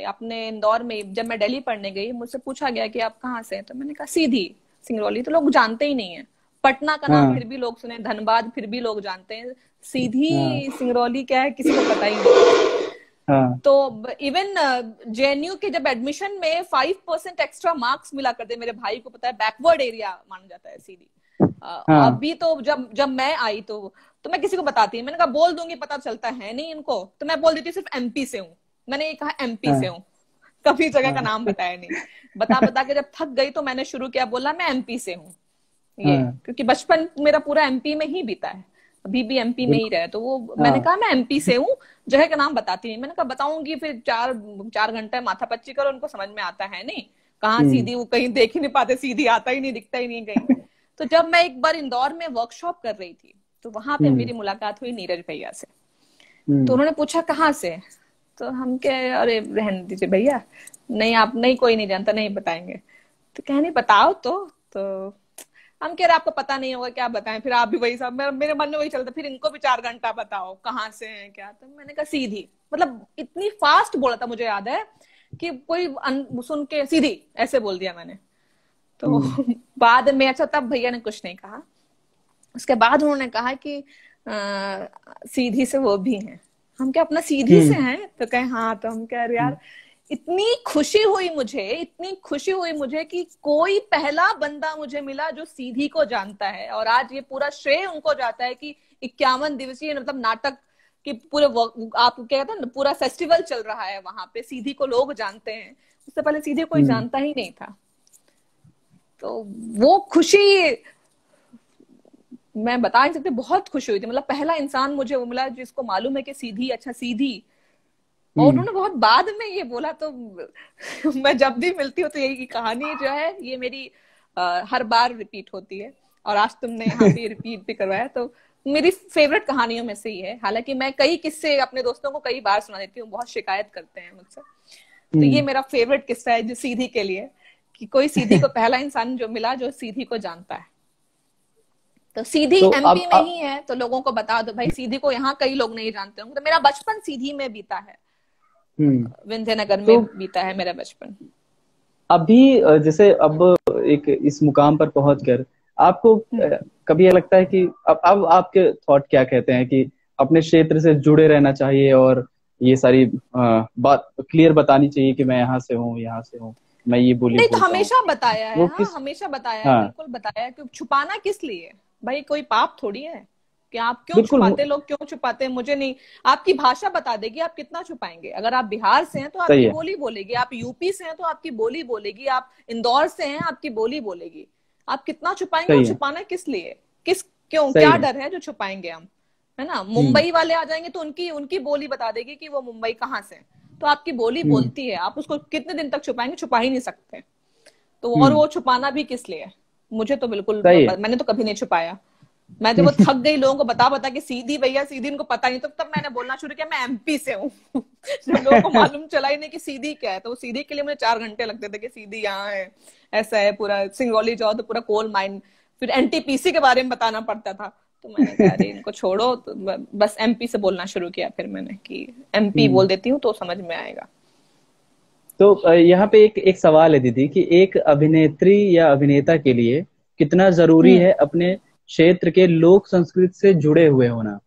अपने इंदौर में जब मैं दिल्ली पढ़ने गई मुझसे पूछा गया कि आप कहाँ से हैं तो मैंने कहा सीधी सिंगरौली तो लोग जानते ही नहीं है पटना का नाम हाँ। फिर भी लोग सुने धनबाद फिर भी लोग जानते हैं सीधी हाँ। सिंगरौली क्या है किसी को पता ही नहीं हाँ. तो इवन जेएनयू uh, के जब एडमिशन में फाइव परसेंट एक्स्ट्रा मार्क्स मिला करते मेरे भाई को पता है बैकवर्ड एरिया माना जाता है सीधी। Uh, हाँ. अभी तो जब जब मैं आई तो तो मैं किसी को बताती मैंने कहा बोल दूँगी पता चलता है नहीं इनको। तो मैं बोल देती हूँ सिर्फ़ एमपी से हूँ। मैंने ये कहा एमपी हाँ. से हूँ। कभी जगह का नाम बताया नहीं। बता बता के जब थक गई तो मैंने शुरू किया बोला मैं एमपी से हूँ। ये हाँ। क्योंकि बचपन मेरा पूरा एमपी में ही बीता है। अभी भी एमपी में ही रहे तो वो हाँ। मैंने कहा मैं एमपी से हूँ जगह का नाम बताती नहीं मैंने कहा बताऊँगी फिर चार चार घंटे माथा पच्ची करो उनको समझ में आता है नहीं कहाँ हम्म। सीधी वो कहीं देख ही नहीं पाते सीधी आता ही नहीं दिखता ही नहीं कहीं तो जब मैं एक बार इंदौर में वर्कशॉप कर रही थी तो वहाँ पे हम्म। मेरी मुलाकात हुई नीरज भैया से हम्म। तो उन्होंने पूछा कहाँ से तो हम कह अरे रहने दीजिए भैया नहीं आप नहीं कोई नहीं जानता नहीं बताएँगे तो कह नहीं बताओ तो तो हम कह रहे आपको पता नहीं होगा क्या बताएँ? फिर आप भी वही सब मेरे मन में वही चलता फिर इनको भी चार घंटा बताओ कहाँ से हैं क्या? तो मैंने कहा सीधी। मतलब इतनी फास्ट बोला था मुझे याद है कि कोई सुन के सीधी ऐसे बोल दिया मैंने। तो हम्म। बाद में अच्छा तब भैया ने कुछ नहीं कहा। उसके बाद उन्होंने कहा कि आ, सीधी से वो भी हैं। हम क्या अपना सीधी से हम्म। हैं? तो कहे हाँ तो हम कह रहे यार इतनी खुशी हुई मुझे इतनी खुशी हुई मुझे कि कोई पहला बंदा मुझे मिला जो सीधी को जानता है। और आज ये पूरा श्रेय उनको जाता है कि इक्यावन दिवसीय मतलब नाटक कि पूरे आप क्या कहते हैं पूरा फेस्टिवल चल रहा है वहाँ पे सीधी को लोग जानते हैं। उससे पहले सीधी कोई हम्म। जानता ही नहीं था। तो वो खुशी मैं बता नहीं सकती बहुत खुशी हुई थी। मतलब पहला इंसान मुझे वो मिला जिसको मालूम है कि सीधी अच्छा सीधी और हम्म। उन्होंने बहुत बाद में ये बोला तो मैं जब भी मिलती हूँ तो यही कहानी जो है ये मेरी आ, हर बार रिपीट होती है और आज तुमने यहाँ पे रिपीट भी करवाया तो मेरी फेवरेट कहानियों में से ही है हालाँकि मैं कई किस्से अपने दोस्तों को कई बार सुना देती हूँ बहुत शिकायत करते हैं मुझसे तो ये हम्म। मेरा फेवरेट किस्सा है जो सीधी के लिए कि कोई सीधी को पहला इंसान जो मिला जो सीधी को जानता है तो सीधी तो एमपी में ही है तो लोगों को बता दो भाई सीधी को यहाँ कई लोग नहीं जानते होंगे तो मेरा बचपन सीधी में बीता है। विंध्यनगर में तो, बीता है मेरा बचपन। अभी जैसे अब एक इस मुकाम पर पहुंचकर आपको हम्म। कभी लगता है कि अब अब आपके थॉट क्या कहते हैं कि अपने क्षेत्र से जुड़े रहना चाहिए और ये सारी बात क्लियर बतानी चाहिए कि मैं यहाँ से हूँ यहाँ से हूँ मैं ये बोली नहीं तो हमेशा बताया है हाँ, हमेशा बताया हाँ, है। बिल्कुल बताया है कि छुपाना किस लिए भाई कोई पाप थोड़ी है। कि आप क्यों छुपाते लोग क्यों छुपाते हैं? मुझे नहीं। आपकी भाषा बता देगी आप कितना छुपाएँगे? अगर आप बिहार से हैं तो आपकी बोली बोलेगी आप यूपी से हैं तो आपकी बोली बोलेगी आप इंदौर से हैं आपकी बोली बोलेगी। आप कितना छुपाएँगे और छुपाना किस लिए? किस क्यों क्या डर है जो छुपाएँगे हम? है ना? हम्म। मुंबई वाले आ जाएँगे तो उनकी उनकी बोली बता देगी कि वो मुंबई कहाँ से तो आपकी बोली हम्म। बोलती है। आप उसको कितने दिन तक छुपाएँगे? छुपा ही नहीं सकते। तो और हम्म। वो छुपाना भी किस लिए? मुझे तो बिल्कुल मैंने तो कभी नहीं छुपाया। मैं जब वो थक गई लोगों को बता बता कि सीधी भैया सीधी उनको पता नहीं। तो तब मैंने बोलना शुरू किया मैं एमपी से हूँ। लोगों को मालूम चला ही नहीं कि सीधी क्या है तो सीधी के लिए मुझे चार घंटे लगते थे कि सीधी यहाँ है ऐसा है पूरा सिंगरौली जाओ तो पूरा कोल माइन फिर एनटीपीसी के बारे में बताना पड़ता था। तो मैंने कहा इनको छोड़ो। तो बस एमपी से बोलना शुरू किया फिर मैंने कि एमपी हम्म। बोल देती हूँ तो समझ में आएगा। तो यहाँ पे एक एक सवाल है दीदी कि एक अभिनेत्री या अभिनेता के लिए कितना ज़रूरी हम्म। है अपने क्षेत्र के लोक संस्कृति से जुड़े हुए होना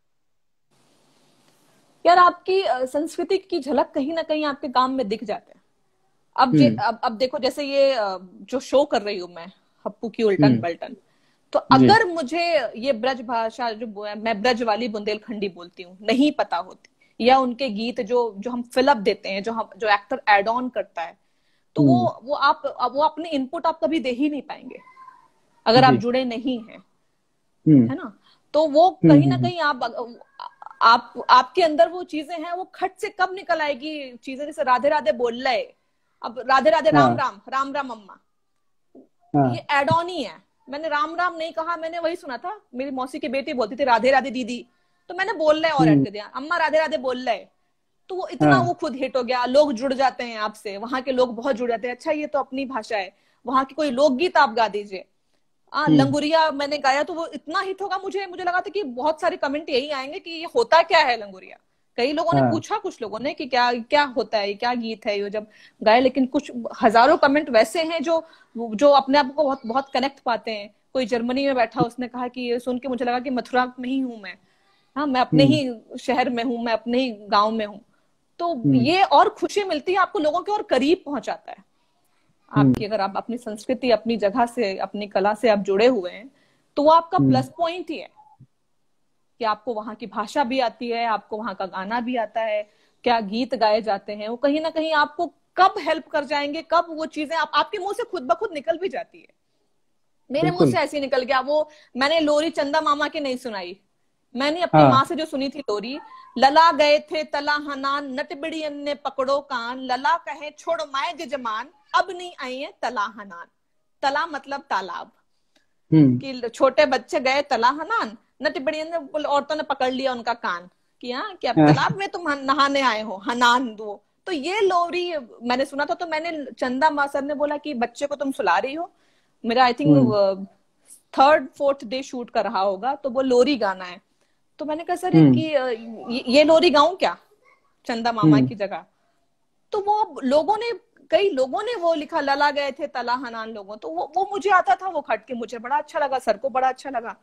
यार आपकी संस्कृति की झलक कहीं ना कहीं आपके काम में दिख जाते हैं अब हम्म। अब अब देखो जैसे ये जो शो कर रही हूँ मैं हप्पू की उल्टन पलटन तो अगर मुझे ये ब्रज भाषा जो मैं ब्रज वाली बुंदेलखंडी बोलती हूँ नहीं पता होती या उनके गीत जो जो हम फिलअप देते हैं जो हम जो एक्टर एड ऑन करता है तो वो हम्म। वो आप वो अपने इनपुट आप कभी दे ही नहीं पाएँगे अगर आप जुड़े नहीं हैं हम्म। है ना? तो वो हम्म, कहीं ना कहीं आप आप आपके अंदर वो चीज़ें हैं वो खट से कब निकल आएगी चीज़ें? जैसे राधे राधे बोल रहे अब राधे राधे राम हाँ। राम राम राम अम्मा। हाँ। ये एड ऑन ही है। मैंने राम राम नहीं कहा मैंने वही सुना था। मेरी मौसी की बेटी बोलती थी राधे राधे दीदी। तो मैंने बोल रहे और ऐड कर दिया। अम्मा राधे राधे बोल रहे। तो वो इतना हाँ। वो खुद हिट हो गया। लोग जुड़ जाते हैं आपसे। वहाँ के लोग बहुत जुड़ जाते हैं। अच्छा ये तो अपनी भाषा है। वहाँ की कोई लोकगीत आप गा दीजिए। आ, हम्म। लंगुरिया मैंने गाया तो वो इतना हिट होगा मुझे मुझे लगा था कि बहुत सारे कमेंट यही आएँगे कि ये होता क्या है लंगुरिया कई लोगों ने हाँ। पूछा कुछ लोगों ने कि क्या क्या होता है क्या गीत है ये जब गाए लेकिन कुछ हज़ारों कमेंट वैसे हैं जो जो अपने आप को बहुत बहुत कनेक्ट पाते हैं कोई जर्मनी में बैठा उसने कहा कि ये सुन के मुझे लगा कि मथुरा में ही हूँ मैं हाँ मैं अपने ही हम्म। शहर में हूँ मैं अपने ही गाँव में हूँ तो हम्म। ये और खुशी मिलती है आपको लोगों के और करीब पहुंचाता है आपकी अगर आप अपनी संस्कृति अपनी जगह से अपनी कला से आप जुड़े हुए हैं तो वो आपका प्लस हम्म। पॉइंट ही है कि आपको वहाँ की भाषा भी आती है आपको वहाँ का गाना भी आता है क्या गीत गाए जाते हैं वो कहीं ना कहीं आपको कब हेल्प कर जाएँगे कब वो चीज़ें आप, आपके मुँह से खुद ब खुद निकल भी जाती है मेरे मुँह से ऐसी निकल गया वो मैंने लोरी चंदा मामा की नहीं सुनाई मैंने अपनी हाँ. माँ से जो सुनी थी लोरी लला गए थे तला हनान नटबिड़ियन ने पकड़ो कान लला कहे छोड़ माए जजमान अब नहीं आई है तला हनान तला मतलब तालाब हम्म। कि छोटे बच्चे गए तला हनान नटबिड़ियन ने औरतों ने पकड़ लिया उनका कान कि हाँ कि अब हाँ। तालाब में तुम नहाने आए हो हनान दो तो ये लोरी मैंने सुना था तो मैंने चंदा मासर ने बोला कि बच्चे को तुम सुला रही हो मेरा I think third fourth day shoot कर रहा होगा तो वो लोरी गाना है तो मैंने कहा सर हम्म। कि ये लोरी गाऊं क्या चंदा मामा हम्म। की जगह तो वो लोगों ने कई लोगों ने वो लिखा लला गए थे तला हनान लोगों तो वो वो मुझे आता था वो खट के मुझे बड़ा अच्छा लगा सर को बड़ा अच्छा लगा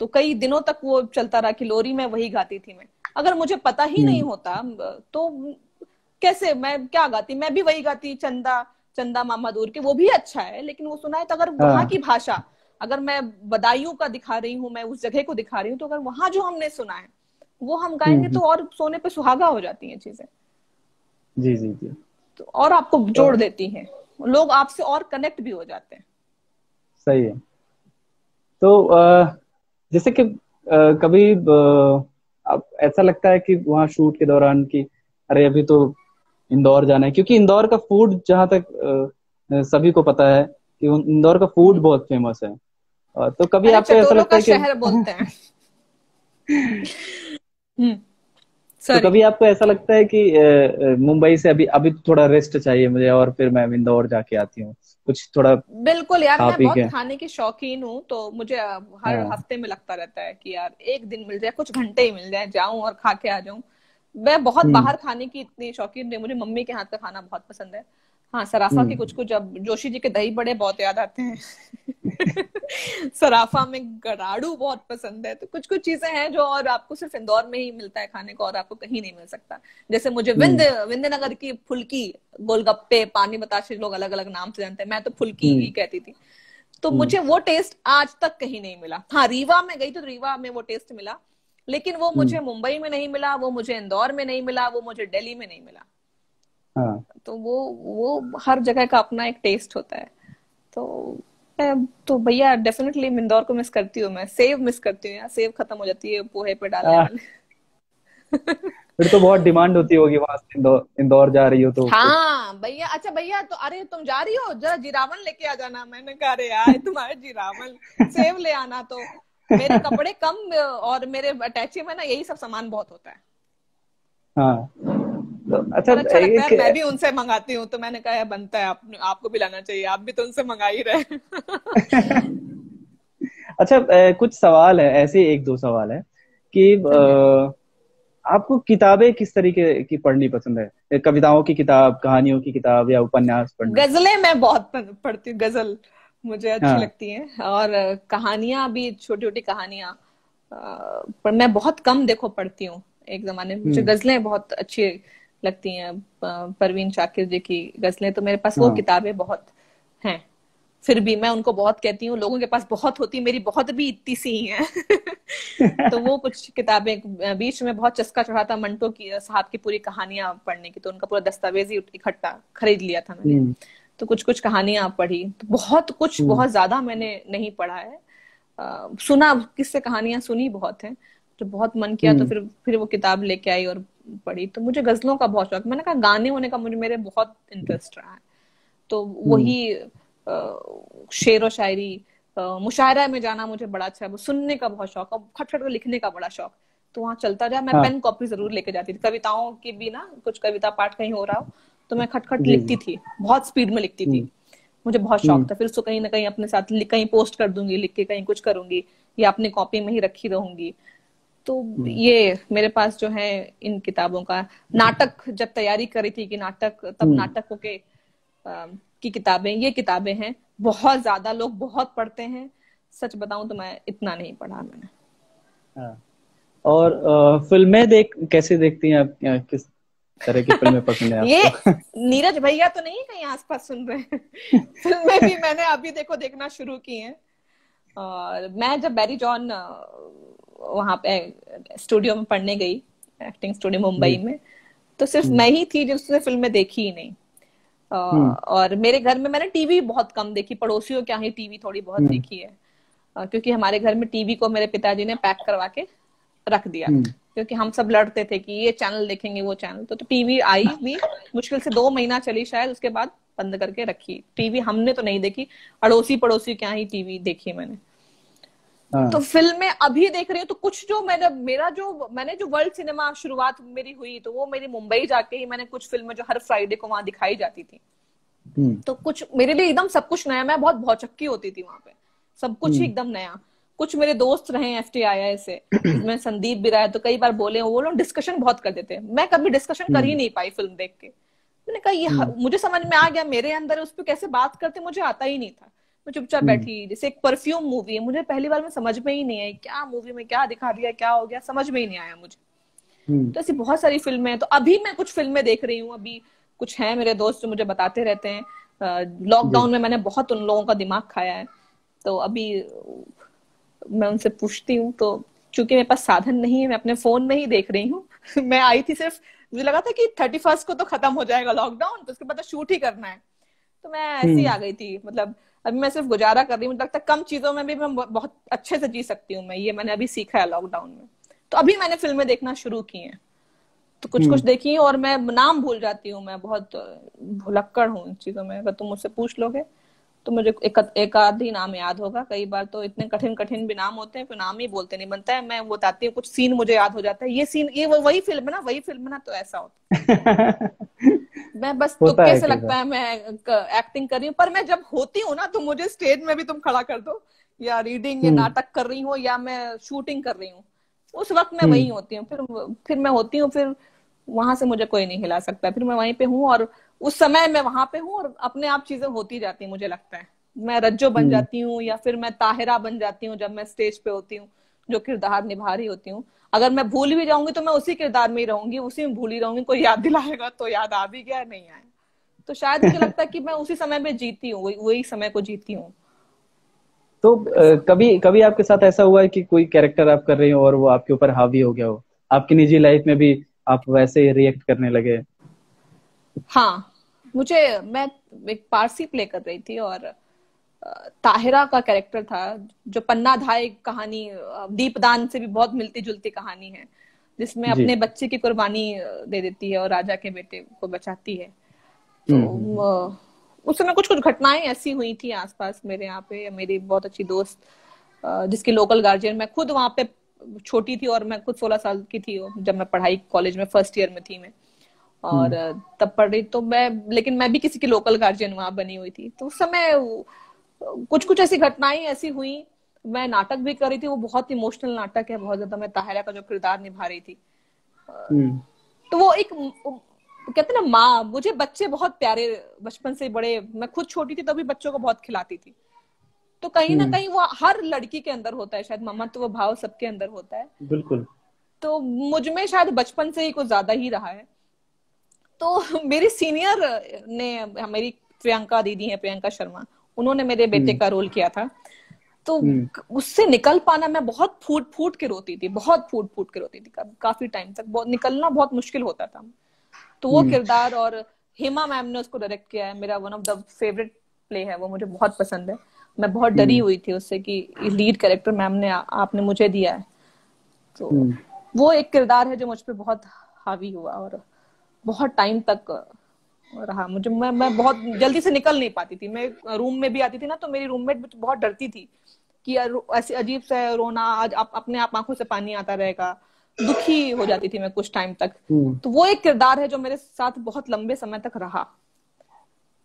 तो कई दिनों तक वो चलता रहा कि लोरी में वही गाती थी मैं अगर मुझे पता ही नहीं हम्म। होता तो कैसे मैं क्या गाती मैं भी वही गाती चंदा चंदा मामा दूर के वो भी अच्छा है लेकिन वो सुना है तो अगर वहाँ हाँ। की भाषा अगर मैं बदायूं का दिखा रही हूँ मैं उस जगह को दिखा रही हूँ तो अगर वहाँ जो हमने सुना है वो हम गाएँगे हम्म, तो हम्म। और सोने पे सुहागा हो जाती है चीज़ें जी जी जी तो और आपको तो, जोड़ देती हैं। लोग आपसे और कनेक्ट भी हो जाते हैं। सही है। तो जैसे कि कभी अब ऐसा लगता है कि वहाँ शूट के दौरान की अरे अभी तो इंदौर जाना है। क्योंकि इंदौर का फ़ूड जहाँ तक सभी को पता है कि इंदौर का फ़ूड बहुत फ़ेमस है। तो कभी आपको ऐसा लगता है कि शहर बोलते हैं। तो कभी आपको ऐसा लगता है कि मुंबई से अभी अभी थोड़ा रेस्ट चाहिए मुझे और फिर मैं इंदौर जाके आती हूँ कुछ थोड़ा बिल्कुल यार मैं बहुत खाने की शौकीन हूँ तो मुझे हर हाँ। हफ़्ते में लगता रहता है कि यार एक दिन मिल जाए कुछ घंटे ही मिल जाए जाऊँ और खा के आ जाऊँ मैं बहुत हम्म। बाहर खाने की इतनी शौकीन नहीं मुझे मम्मी के हाथ का खाना बहुत पसंद है हाँ सराफा के हम्म। कुछ कुछ अब जोशी जी के दही बड़े बहुत याद आते हैं। सराफा में गराड़ू बहुत पसंद है तो कुछ कुछ चीज़ें हैं जो और आपको सिर्फ़ इंदौर में ही मिलता है खाने को और आपको कहीं नहीं मिल सकता। जैसे मुझे हम्म। विंध्य नगर की फुल्की गोलगप्पे पानी बताशे लोग अलग अलग नाम से जानते हैं मैं तो फुल्की ही कहती थी। तो मुझे वो टेस्ट आज तक कहीं नहीं मिला। हाँ रीवा में गई तो रीवा में वो टेस्ट मिला लेकिन वो मुझे हम्म। मुंबई में नहीं मिला वो मुझे इंदौर में नहीं मिला वो मुझे दिल्ली में नहीं मिला। हाँ. तो वो वो हर जगह का अपना एक टेस्ट होता है। तो तो भैया डेफिनेटली इंदौर को मिस करती हूँ मैं। सेव मिस करती हूँ यार। सेव खत्म हो जाती है पोहे पे डालने हाँ। वाले। फिर तो बहुत डिमांड होती होगी वहाँ से इंदौर इंदौर जा रही हो तो। हाँ भैया अच्छा भैया तो अरे तुम जा रही हो? जरा जीरावन लेके आ जाना। मैंने कहा अरे यार तुम्हारे जीरावन सेव ले आना तो। मेरे कपड़े कम और मेरे अटैची में ना यही सब सामान बहुत होता है। हाँ। अच्छा, अच्छा लगता है मैं भी उनसे मंगाती हूँ तो मैंने कहा बनता है आप, आपको भी लाना चाहिए आप भी तो उनसे मंगा ही रहे अच्छा कुछ सवाल है ऐसे एक दो सवाल है कि आपको किताबें किस तरीके की पढ़नी पसंद है? कविताओं की किताब कहानियों की किताब या उपन्यास पढ़ना? गजलें मैं बहुत पढ़ती हूँ गज़ल मुझे अच्छी हाँ. लगती हैं और कहानियाँ भी छोटी छोटी कहानियाँ पर मैं बहुत कम देखो पढ़ती हूँ एक जमाने में। मुझे हम्म। गजलें बहुत अच्छी लगती हैं परवीन शाकिर जी की गजलें तो मेरे पास हाँ. वो किताबें बहुत हैं फिर भी मैं उनको बहुत कहती हूँ लोगों के पास बहुत होती मेरी बहुत भी इतनी सी ही है तो वो कुछ किताबें बीच में बहुत चस्का चढ़ा था मंटो की साहब की पूरी कहानियाँ पढ़ने की तो उनका पूरा दस्तावेज़ ही इकट्ठा खरीद लिया था मैंने हम्म। तो कुछ कुछ कहानियाँ पढ़ी तो बहुत कुछ हम्म। बहुत ज़्यादा मैंने नहीं पढ़ा है आ, सुना किससे कहानियाँ सुनी बहुत है तो बहुत मन किया तो हम्म। फिर फिर वो किताब लेके आई और पढ़ी तो मुझे गजलों का बहुत शौक मैंने कहा गाने होने का मुझे मेरे बहुत इंटरेस्ट रहा है। तो वही शेर व शायरी मुशायरा में जाना मुझे बड़ा अच्छा है वो सुनने का बहुत शौक और खट खट लिखने का बड़ा शौक। तो वहाँ चलता रहा मैं हाँ. पेन कॉपी ज़रूर लेके जाती थी। कविताओं की भी ना कुछ कविता पाठ कहीं हो रहा हो तो मैं खटखट लिखती थी बहुत स्पीड में लिखती थी। हम्म। मुझे बहुत शौक था फिर उसको कहीं ना कहीं अपने साथ कहीं पोस्ट कर दूँगी लिख के कहीं कुछ करूँगी या अपनी कॉपी में ही रखी रहूँगी। तो हम्म। ये मेरे पास जो है इन किताबों का नाटक जब तैयारी करी थी कि नाटक तब हम्म। नाटकों के आ, की किताबें ये किताबें हैं बहुत ज़्यादा लोग बहुत पढ़ते हैं सच बताऊँ तो मैं इतना नहीं पढ़ा मैंने हाँ। और फ़िल्में देख कैसे देखती हैं आप किस तरह की फ़िल्में पसंद है ये नीरज भैया तो नहीं कहीं आसपास सुन रहे हैं फ़िल्में भी मैंने अभी देखो देखना शुरू की हैं और मैं जब बैरी जॉन वहाँ पे स्टूडियो में पढ़ने गई एक्टिंग स्टूडियो मुंबई में तो सिर्फ़ हम्म। मैं ही थी जिसने फ़िल्में देखी ही नहीं हम्म। और मेरे घर में मैंने टीवी बहुत कम देखी पड़ोसियों क्या ही टीवी थोड़ी बहुत हम्म। देखी है क्योंकि हमारे घर में टीवी को मेरे पिताजी ने पैक करवा के रख दिया हम्म। क्योंकि हम सब लड़ते थे कि ये चैनल देखेंगे वो चैनल तो, तो टीवी आई भी मुश्किल से दो महीना चली शायद उसके बाद बंद करके रखी टीवी हमने तो नहीं देखी अड़ोसी पड़ोसी क्या ही टीवी देखी मैंने हाँ। तो फ़िल्म में अभी देख रही हूँ तो कुछ जो मैंने मेरा जो मैंने जो वर्ल्ड सिनेमा शुरुआत मेरी हुई तो वो मेरी मुंबई जाके ही मैंने कुछ फ़िल्में जो हर फ्राइडे को वहाँ दिखाई जाती थी हम्म। तो कुछ मेरे लिए एकदम सब कुछ नया मैं बहुत भौचक्की होती थी वहाँ पे सब कुछ ही हम्म। एकदम नया कुछ मेरे दोस्त रहे एफ़ टी आई आई से मैं संदीप भी रहा है तो कई बार बोले वो लोग डिस्कशन बहुत कर देते मैं कभी डिस्कशन कर ही हम्म। नहीं पाई फ़िल्म देख के मैंने कहा ये मुझे समझ में आ गया मेरे अंदर उस पर कैसे बात करते मुझे आता ही नहीं था मैं चुपचाप हम्म। बैठी। जैसे एक परफ्यूम मूवी है मुझे पहली बार में समझ में ही नहीं आई। क्या मूवी में क्या दिखा दिया क्या हो गया समझ में ही नहीं आया मुझे। हम्म। तो ऐसी बहुत सारी फ़िल्में हैं। तो अभी मैं कुछ फ़िल्में देख रही हूँ। अभी कुछ हैं मेरे दोस्त जो मुझे बताते रहते हैं। लॉकडाउन में मैंने बहुत उन लोगों का दिमाग खाया है। तो अभी मैं उनसे पूछती हूँ तो चूँकि मेरे पास साधन नहीं है मैं अपने फ़ोन में ही देख रही हूँ। मैं आई थी सिर्फ़ मुझे लगा था कि थर्टी फ़र्स्ट को तो खत्म हो जाएगा लॉकडाउन तो उसके बाद शूट ही करना है। तो मैं ऐसे ही हम्म। आ गई थी। मतलब अभी मैं सिर्फ़ गुजारा कर रही हूँ लगता है कम चीज़ों में भी मैं बहुत अच्छे से जी सकती हूँ मैं ये मैंने अभी सीखा है लॉकडाउन में। तो अभी मैंने फ़िल्में देखना शुरू की हैं। तो कुछ कुछ हम्म। देखी और मैं नाम भूल जाती हूँ मैं बहुत भुलक्कड़ हूँ इन चीज़ों में। अगर तुम मुझसे पूछ लोगे तो मुझे एक एक आध ही नाम याद होगा। कई बार तो इतने कठिन कठिन भी नाम होते हैं फिर नाम ही बोलते नहीं बनता है। मैं बताती हूँ कुछ सीन मुझे याद हो जाता है। ये सीन ये वही फ़िल्म है ना वही फ़िल्म है ना तो ऐसा होता मैं बस तो कैसे लगता है मैं एक्टिंग कर रही हूँ। पर मैं जब होती हूँ ना तो मुझे स्टेज में भी तुम खड़ा कर दो। या रीडिंग या हम्म। नाटक कर रही हूँ या मैं शूटिंग कर रही हूँ। उस वक्त मैं वही हम्म। होती हूँ। फिर फिर मैं होती हूँ फिर वहाँ से मुझे कोई नहीं हिला सकता। फिर मैं वहीं पे हूँ और उस समय मैं वहाँ पे हूँ और अपने आप चीज़ें होती जाती मुझे लगता है। मैं रज्जो बन हम्म। जाती हूँ या फिर मैं ताहिरा बन जाती हूँ जब मैं स्टेज पे होती हूँ। जो किरदार निभा रही होती हूँ। अगर मैं भूल भी जाऊँगी तो मैं उसी किरदार में ही रहूँगी उसी में भूली रहूँगी कोई याद दिलाएगा तो याद आ भी गया नहीं आया। तो शायद मुझे लगता है कि मैं उसी समय में जीती हूँ वही समय को जीती हूँ। तो कभी कभी आपके साथ ऐसा हुआ है कि कोई कैरेक्टर आप कर रही हो और वो आपके ऊपर हावी हो गया हो? आपकी निजी लाइफ में भी आप वैसे ही रिएक्ट करने लगे हाँ? मुझे मैं एक पारसी प्ले कर रही थी और ताहिरा का कैरेक्टर था जो पन्ना धाय कहानी दीपदान से भी बहुत मिलती जुलती कहानी है जिसमें अपने बच्चे की कुर्बानी दे देती है और राजा के बेटे को बचाती है तो हम्म। उस समय कुछ कुछ घटनाएँ ऐसी हुई थी आसपास मेरे यहाँ पे मेरी बहुत अच्छी दोस्त जिसकी लोकल गार्जियन मैं खुद वहाँ पे छोटी थी और मैं खुद सोलह साल की थी जब मैं पढ़ाई कॉलेज में फ़र्स्ट ईयर में थी मैं और हम्म। तब पढ़ रही तो मैं लेकिन मैं भी किसी की लोकल गार्जियन वहाँ बनी हुई थी तो उस समय कुछ कुछ ऐसी घटनाएँ ऐसी हुई। मैं नाटक भी कर रही थी वो बहुत इमोशनल नाटक है बहुत ज़्यादा मैं ताहिरा का जो किरदार निभा रही थी। हम्म। तो वो एक कहते ना माँ मुझे बच्चे बहुत प्यारे बचपन से बड़े मैं खुद छोटी थी तभी तो बच्चों को बहुत खिलाती थी। तो कहीं ना हम्म। कहीं वो हर लड़की के अंदर होता है शायद मम्मा तो वो भाव सबके अंदर होता है। बिल्कुल। तो मुझमें शायद बचपन से ही कुछ ज़्यादा ही रहा है। तो मेरी सीनियर ने मेरी प्रियंका दीदी है प्रियंका शर्मा उन्होंने मेरे बेटे हम्म। का रोल किया था। तो हम्म। उससे निकल पाना मैं बहुत फूट फूट के रोती थी बहुत फूट फूट के रोती थी काफ़ी टाइम तक। बहुत निकलना बहुत मुश्किल होता था। तो वो हम्म। किरदार और हेमा मैम ने उसको डायरेक्ट किया है। मेरा one of the favourite play है वो मुझे बहुत पसंद है। मैं बहुत डरी हुई थी उससे कि लीड कैरेक्टर मैम ने आपने मुझे दिया है। तो वो एक किरदार है जो मुझ पर बहुत हावी हुआ और बहुत टाइम तक रहा मुझे मैं मैं बहुत जल्दी से निकल नहीं पाती थी मैं रूम में भी आती थी ना तो मेरी रूममेट बहुत डरती थी कि ऐसे अजीब से रोना आज आप अपने आप आँखों से पानी आता रहेगा दुखी हो जाती थी मैं कुछ टाइम तक हम्म। तो वो एक किरदार है जो मेरे साथ बहुत लंबे समय तक रहा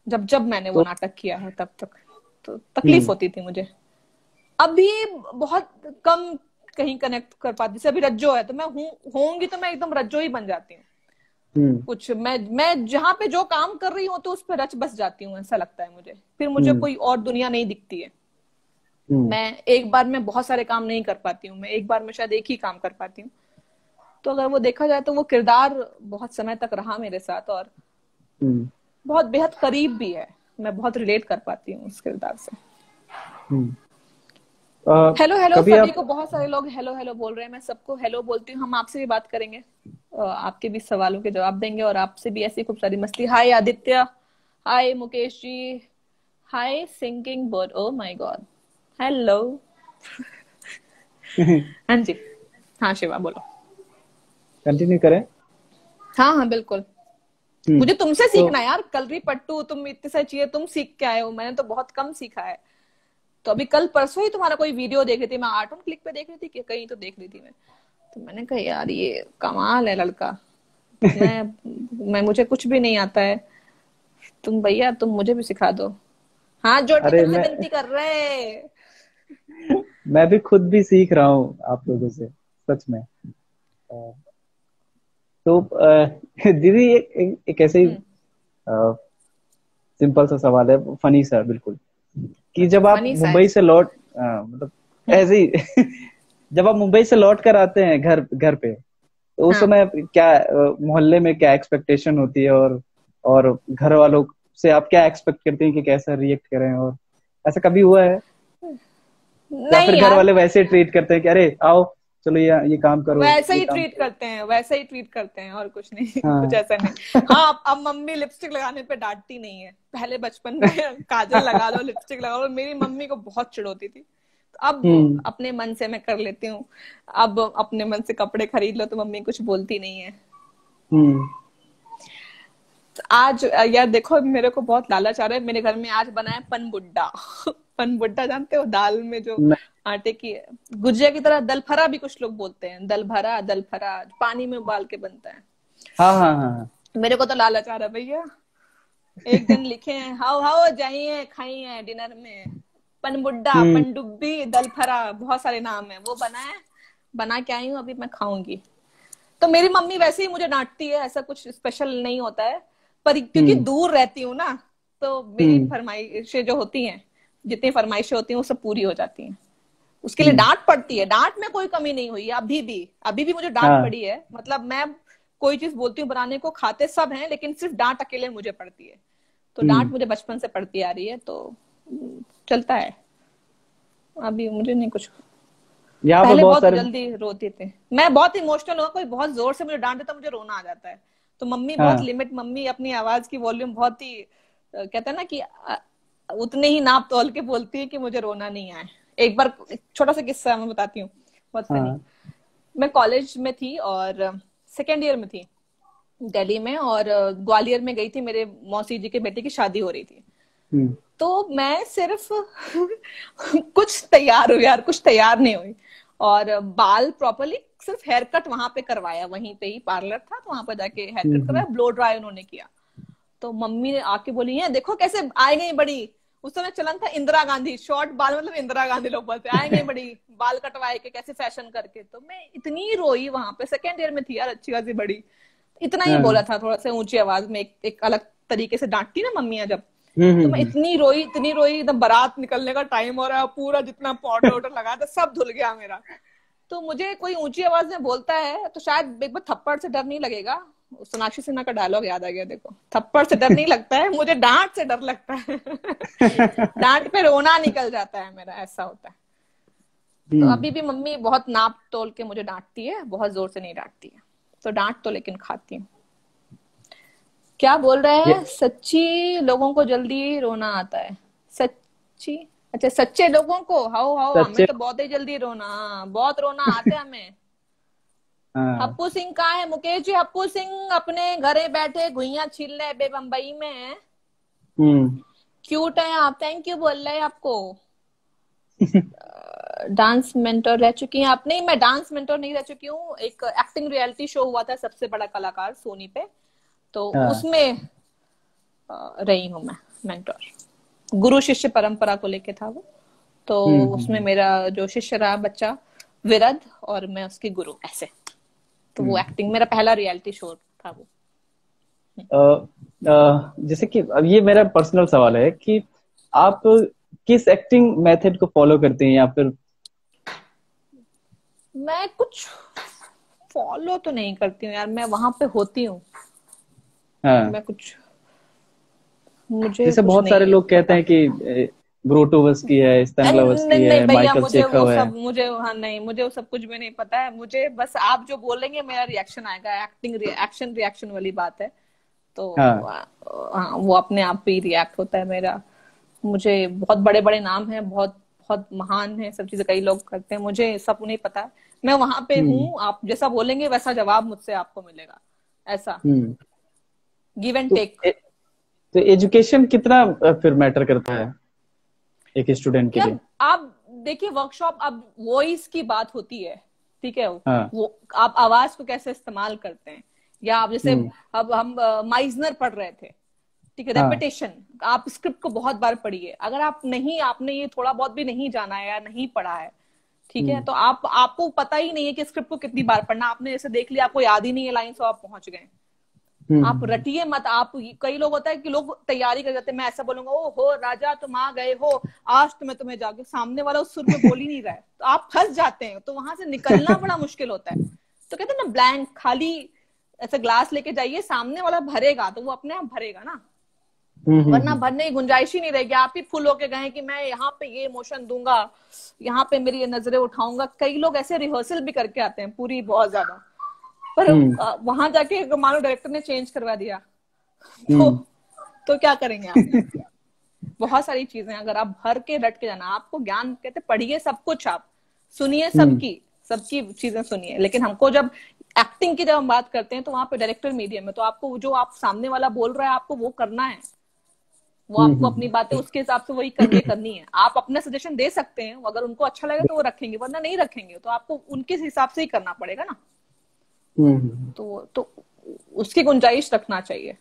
जब जब मैंने वो तो नाटक किया है तब तक तो तकलीफ़ हम्म। होती थी मुझे अभी बहुत कम कहीं कनेक्ट कर पाती जैसे अभी रज्जो है तो मैं होंगी तो मैं एकदम रज्जो ही बन जाती हूँ। कुछ मैं मैं जहाँ पे जो काम कर रही हूँ तो उस पर रच बस जाती हूँ ऐसा लगता है मुझे। फिर मुझे हम्म। कोई और दुनिया नहीं दिखती है। हम्म। मैं एक बार में बहुत सारे काम नहीं कर पाती हूँ मैं एक बार में शायद एक ही काम कर पाती हूँ। तो अगर वो देखा जाए तो वो किरदार बहुत समय तक रहा मेरे साथ और बहुत बेहद करीब भी है। मैं बहुत रिलेट कर पाती हूँ उस किरदार से। हेलो हेलो सभी आप... को बहुत सारे लोग हेलो हेलो बोल रहे हैं। मैं सबको हेलो बोलती हूँ हम आपसे भी बात करेंगे। आपके भी सवालों के जवाब देंगे और आपसे भी ऐसी खूब सारी मस्ती। Hi Aditya. Hi Mukesh ji. Hi singing bird oh my god hello हाँ जी। हाँ शिवा बोलो। कंटिन्यू करें। हाँ हाँ बिल्कुल। हम्म। मुझे तुमसे तो, सीखना यार कलरी पट्टू तुम इतनी सारी चीज़ें तुम सीख के आए हो मैंने तो बहुत कम सीखा है। तो अभी कल परसों ही तुम्हारा कोई वीडियो देख रही थी मैं आर्ट ऑन क्लिक पे देख रही थी कि कहीं तो देख रही थी मैं? तो मैंने कहा यार ये कमाल है लड़का। मैं मैं मुझे कुछ भी नहीं आता है। तुम भैया तुम मुझे भी सिखा दो। हाँ जोड़ के मैं... विनती कर रहे मैं भी खुद भी सीख रहा हूँ आप लोगों से सच में। तो दीदी एक, एक ऐसे ही सिंपल हम्म। सा सवाल है फनी सा बिल्कुल। कि जब आप मुंबई से लौट मतलब ऐसे ही जब आप मुंबई से लौट कर आते हैं घर घर पे तो उस हाँ. समय क्या मोहल्ले में क्या एक्सपेक्टेशन होती है और और घर वालों से आप क्या एक्सपेक्ट करते हैं कि कैसा रिएक्ट करें और ऐसा कभी हुआ है? या फिर घर वाले वैसे ट्रीट करते हैं कि अरे आओ चलो ये ये काम करो वैसे ही ट्रीट करते हैं वैसे ही ट्रीट करते हैं और कुछ नहीं हाँ. कुछ ऐसा नहीं हाँ अब मम्मी लिपस्टिक लगाने पे डांटती नहीं है पहले बचपन में काजल लगा लो लिपस्टिक लगा लो मेरी मम्मी को बहुत चिड़ोती थी तो अब हम्म। अपने मन से मैं कर लेती हूँ अब अपने मन से कपड़े खरीद लो तो मम्मी कुछ बोलती नहीं है हम्म। आज यार देखो मेरे को बहुत लालच आ रहा है। मेरे घर में आज बना है पन बुड्डा पन बुड्डा जानते हो? दाल में जो आटे की गुजिया की तरह दल फरा भी कुछ लोग बोलते हैं। दल भरा दल फरा पानी में उबाल के बनता है। हाँ हाँ हाँ, हाँ। मेरे को तो लालच आ रहा है भैया। एक दिन लिखे हैं हाउ हाउ जाइए खाइए डिनर में। पनबुड्डा हम्म। पनडुब्बी दल फरा बहुत सारे नाम है। वो बना है बना के आई हूँ अभी मैं खाऊँगी। तो मेरी मम्मी वैसे ही मुझे डांटती है ऐसा कुछ स्पेशल नहीं होता है। पर क्योंकि हम्म। दूर रहती हूँ ना तो मेरी हम्म। फरमाइशें जो होती हैं जितनी फरमाइशें होती हैं वो सब पूरी हो जाती हैं उसके लिए हम्म। डांट पड़ती है डांट में कोई कमी नहीं हुई अभी भी अभी भी मुझे डांट हाँ. पड़ी है मतलब मैं कोई चीज़ बोलती हूँ बनाने को खाते सब हैं लेकिन सिर्फ़ डांट अकेले मुझे पड़ती है तो। डांट मुझे बचपन से पड़ती आ रही है तो चलता है अभी मुझे नहीं कुछ पहले बहुत, बहुत जल्दी रोती थे मैं बहुत इमोशनल हूँ कोई बहुत ज़ोर से मुझे डांट देता मुझे रोना आ जाता है तो मम्मी हाँ. बहुत लिमिट मम्मी अपनी आवाज़ की वॉल्यूम बहुत ही कहते हैं ना कि उतने ही नाप तोल के बोलती है कि मुझे रोना नहीं आए एक बार छोटा सा किस्सा मैं बताती हूँ बहुत हाँ. मैं कॉलेज में थी और सेकेंड ईयर में थी दिल्ली में और ग्वालियर में गई थी मेरे मौसी जी के बेटे की शादी हो रही थी हम्म। तो मैं सिर्फ़ कुछ तैयार हुई यार कुछ तैयार नहीं हुई और बाल प्रॉपरली सिर्फ़ हेयर कट वहाँ पे करवाया वहीं पे ही पार्लर था तो वहाँ पर जाके हेयर कट हम्म, करवाया ब्लो हम्म। ड्राई उन्होंने किया तो मम्मी ने आके बोली है देखो कैसे आए गई बड़ी उस समय चलन था इंदिरा गांधी शॉर्ट बाल मतलब इंदिरा गांधी लोग बोलते आएँगे बड़ी बाल कटवाए के कैसे फ़ैशन करके तो मैं इतनी रोई वहाँ पे सेकेंड ईयर में थी यार अच्छी खासी बड़ी इतना ही हाँ। बोला था थोड़ा सा ऊँची आवाज़ में एक, एक अलग तरीके से डांटती ना मम्मिया जब हम्म, तो मैं। इतनी रोई इतनी रोई एकदम बारात निकलने का टाइम हो रहा है पूरा जितना पाउडर वाउडर लगा था सब धुल गया मेरा तो मुझे कोई ऊँची आवाज़ में बोलता है तो शायद एक बार थप्पड़ से डर नहीं लगेगा। सोनाक्षी सिन्हा का डायलॉग याद आ गया देखो। थप्पड़ से डर नहीं लगता है मुझे डांट से डर लगता है। डांट पे रोना निकल जाता है मेरा ऐसा होता है। तो हम्म। अभी भी मम्मी बहुत नाप तोल के मुझे डांटती है बहुत ज़ोर से नहीं डांटती है। तो डांट तो लेकिन खाती हूँ। क्या बोल रहे हैं? सच्ची लोगों को जल्दी रोना आता है। सच्ची अच्छा सच्चे लोगों को? हाउ हाउ हमें तो बहुत ही जल्दी रोना। बहुत रोना आता है हमें। हाँ। हप्पू सिंह कहा है? मुकेश जी हप्पू सिंह अपने घरे बैठे घुइया छील रहे बे बम्बई में। Cute hmm. है आप। थैंक यू बोल रहे आपको। डांस मेंटर रह चुकी हैं आप। नहीं मैं डांस मेंटर नहीं रह चुकी हूँ। एक एक्टिंग रियलिटी शो हुआ था सबसे बड़ा कलाकार सोनी पे। तो हाँ। उसमें रही हूँ मैं मेंटर गुरु शिष्य परंपरा को लेके था वो। तो हम्म, हम्म, उसमें मेरा जो शिष्य रहा बच्चा विरद और मैं उसकी गुरु ऐसे। तो वो एक्टिंग हम्म। मेरा पहला रियलिटी शो था वो। जैसे कि अब ये मेरा पर्सनल सवाल है कि आप किस एक्टिंग मेथड को फॉलो करते हैं या फिर मैं कुछ फॉलो तो नहीं करती हूँ यार मैं वहाँ पे होती हूँ। हाँ. मैं कुछ मुझे जैसे बहुत सारे लोग कहते हैं कि ब्रोटोवस की है स्टैंगलावस की है माइकल चेकव है। मुझे हाँ नहीं मुझे वो सब कुछ भी नहीं पता है। मुझे बस आप जो बोलेंगे मेरा रिएक्शन आएगा। एक्टिंग एक्शन रिएक्शन वाली बात है। तो हाँ. हाँ वो अपने आप ही रिएक्ट होता है मेरा। मुझे बहुत बड़े बड़े नाम है बहुत बहुत महान है सब चीज़ें कई लोग करते हैं। मुझे सब नहीं पता मैं वहाँ पे हम्म। हूँ आप जैसा बोलेंगे वैसा जवाब मुझसे आपको मिलेगा। ऐसा। गिव एंड टेक तो एजुकेशन कितना फिर मैटर करता है एक स्टूडेंट के लिए आप देखिए वर्कशॉप अब वॉइस की बात होती है ठीक है हाँ. वो आप आवाज़ को कैसे इस्तेमाल करते हैं या आप जैसे हम्म। अब हम माइजनर पढ़ रहे थे ठीक है रेपिटेशन हाँ. आप स्क्रिप्ट को बहुत बार पढ़िए अगर आप नहीं आपने ये थोड़ा बहुत भी नहीं जाना है या नहीं पढ़ा है ठीक है हम्म। तो आप आपको पता ही नहीं है कि स्क्रिप्ट को कितनी बार पढ़ना आपने जैसे देख लिया आपको याद ही नहीं है लाइन तो आप पहुँच गए। आप रटिए मत आप कई लोग होता है कि लोग तैयारी कर जाते हैं मैं ऐसा बोलूँगा ओ हो राजा तुम आ गए हो आज तुम्हें तुम्हें जाके सामने वाला उस सुर में बोल ही नहीं रहा है। तो आप फंस जाते हैं तो वहाँ से निकलना बड़ा मुश्किल होता है। तो कहते हैं ना ब्लैंक खाली ऐसा ग्लास लेके जाइए सामने वाला भरेगा तो वो अपने आप भरेगा ना। हम्म, हम्म, वरना भरने की गुंजाइश ही नहीं रहेगी। आप ही फुल होके गए कि मैं यहाँ पे ये इमोशन दूँगा यहाँ पे मेरी ये नज़रें उठाऊँगा। कई लोग ऐसे रिहर्सल भी करके आते हैं पूरी बहुत ज़्यादा। पर हम्म। वहाँ जाके मानो डायरेक्टर ने चेंज करवा दिया तो तो क्या करेंगे आप? बहुत सारी चीज़ें अगर आप भर के डट के जाना आपको ज्ञान कहते पढ़िए सब कुछ आप। सुनिए सबकी सबकी चीज़ें सुनिए। लेकिन हमको जब एक्टिंग की जब हम बात करते हैं तो वहाँ पे डायरेक्टर मीडियम है तो आपको जो आप सामने वाला बोल रहा है आपको वो करना है। वो आपको हम्म, अपनी बातें उसके हिसाब से वही करके करनी है। आप अपना सजेशन दे सकते हैं अगर उनको अच्छा लगे तो वो रखेंगे। वरना नहीं रखेंगे तो आपको उनके हिसाब से ही करना पड़ेगा ना। हम्म, तो तो उसकी गुंजाइश रखना चाहिए।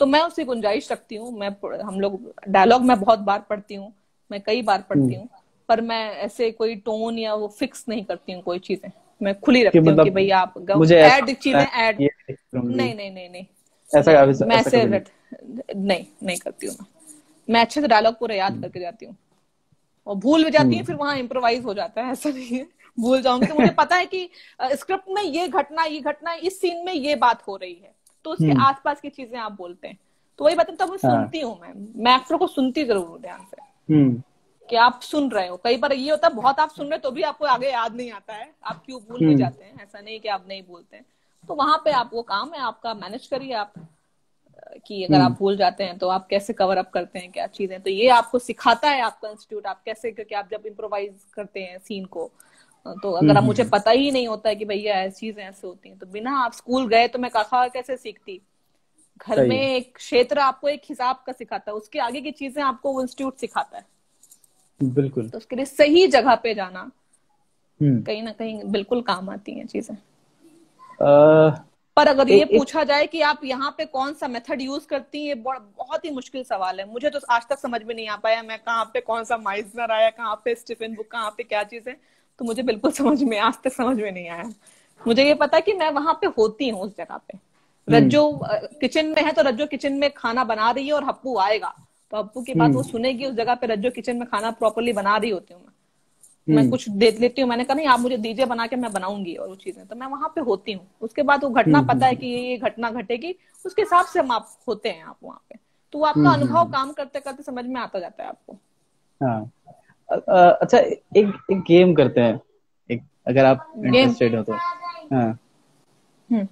तो मैं उसकी गुंजाइश रखती हूँ मैं हम लोग डायलॉग मैं बहुत बार पढ़ती हूँ मैं कई बार पढ़ती हम्म। हूँ पर मैं ऐसे कोई टोन या वो फिक्स नहीं करती हूँ कोई चीज़ें। मैं खुली रखती हूँ मतलब कि भाई आप ऐड चीज़ें ऐड नहीं नहीं नहीं नहीं। ऐसा मैं ऐसे नहीं। नहीं करती हूँ मैं। अच्छे से डायलॉग पूरा याद करके जाती हूँ। और भूल भी जाती है हम्म। फिर वहाँ इम्प्रोवाइज हो जाता है ऐसा नहीं है। भूल जाऊँगी। तो मुझे पता है कि स्क्रिप्ट में ये घटना ये घटना इस सीन में ये बात हो रही है। तो उसके हम्म। आसपास की चीज़ें आप बोलते हैं। तो वही बात तब मैं हाँ। सुनती हूँ मैं। मैं एक्टर को सुनती ज़रूर हूँ ध्यान से। हम्म। कि आप सुन रहे हो। कई बार ये होता है बहुत आप सुन रहे हो तो भी आपको आगे याद नहीं आता है। आप क्यों भूल भी जाते हैं? ऐसा नहीं कि आप नहीं बोलते हैं। तो वहाँ पे आप वो काम है आपका मैनेज करिए आप कि अगर आप भूल जाते हैं तो आप कैसे कवर अप करते हैं क्या चीज़ें? तो ये आपको सिखाता है आपका इंस्टीट्यूट आप कैसे क्योंकि आप जब इम्प्रोवाइज करते हैं सीन को तो अगर आप मुझे पता ही नहीं होता है कि भैया ऐसी चीज़ें ऐसे होती हैं तो बिना आप स्कूल गए तो मैं कहा कैसे सीखती? घर में एक क्षेत्र आपको एक हिसाब का सिखाता है उसके आगे की चीज़ें आपको वो इंस्टीट्यूट सिखाता है। बिल्कुल। तो उसके लिए सही जगह पे जाना हम्म। कहीं ना कहीं बिल्कुल काम आती हैं चीज़ें। पर अगर ए, ये पूछा जाए कि आप यहाँ पे कौन सा मेथड यूज़ करती है बहुत ही मुश्किल सवाल है। मुझे तो आज तक समझ में नहीं आ पाया मैं कहाँ पे कौन सा माइजनर आया कहाँ पे स्टिफिन बुक कहाँ पे क्या चीज़। है तो मुझे बिल्कुल समझ में आज तक समझ में नहीं आया। मुझे ये पता कि मैं वहाँ पे होती हूँ उस जगह पे। हम्म। रज्जो किचन में है तो रज्जो किचन में खाना बना रही है और हप्पू आएगा। तो हप्पू की बात वो हम्म। सुनेगी उस जगह पे रज्जो किचन में खाना प्रॉपरली बना रही होती हूँ मैं। मैं हम्म। कुछ दे लेती हूँ मैंने कहा नहीं आप मुझे दीजिए बना के मैं बनाऊँगी और वो चीज़ें। तो मैं वहाँ पे होती हूँ। उसके बाद वो घटना पता है कि ये ये घटना घटेगी उसके हिसाब से हम आप होते हैं आप वहाँ पे। तो वो आपका अनुभव काम करते करते समझ में आता जाता है आपको। हाँ। अच्छा एक एक गेम करते हैं। एक अगर आप इंटरेस्टेड हो तो। हाँ। हम्म,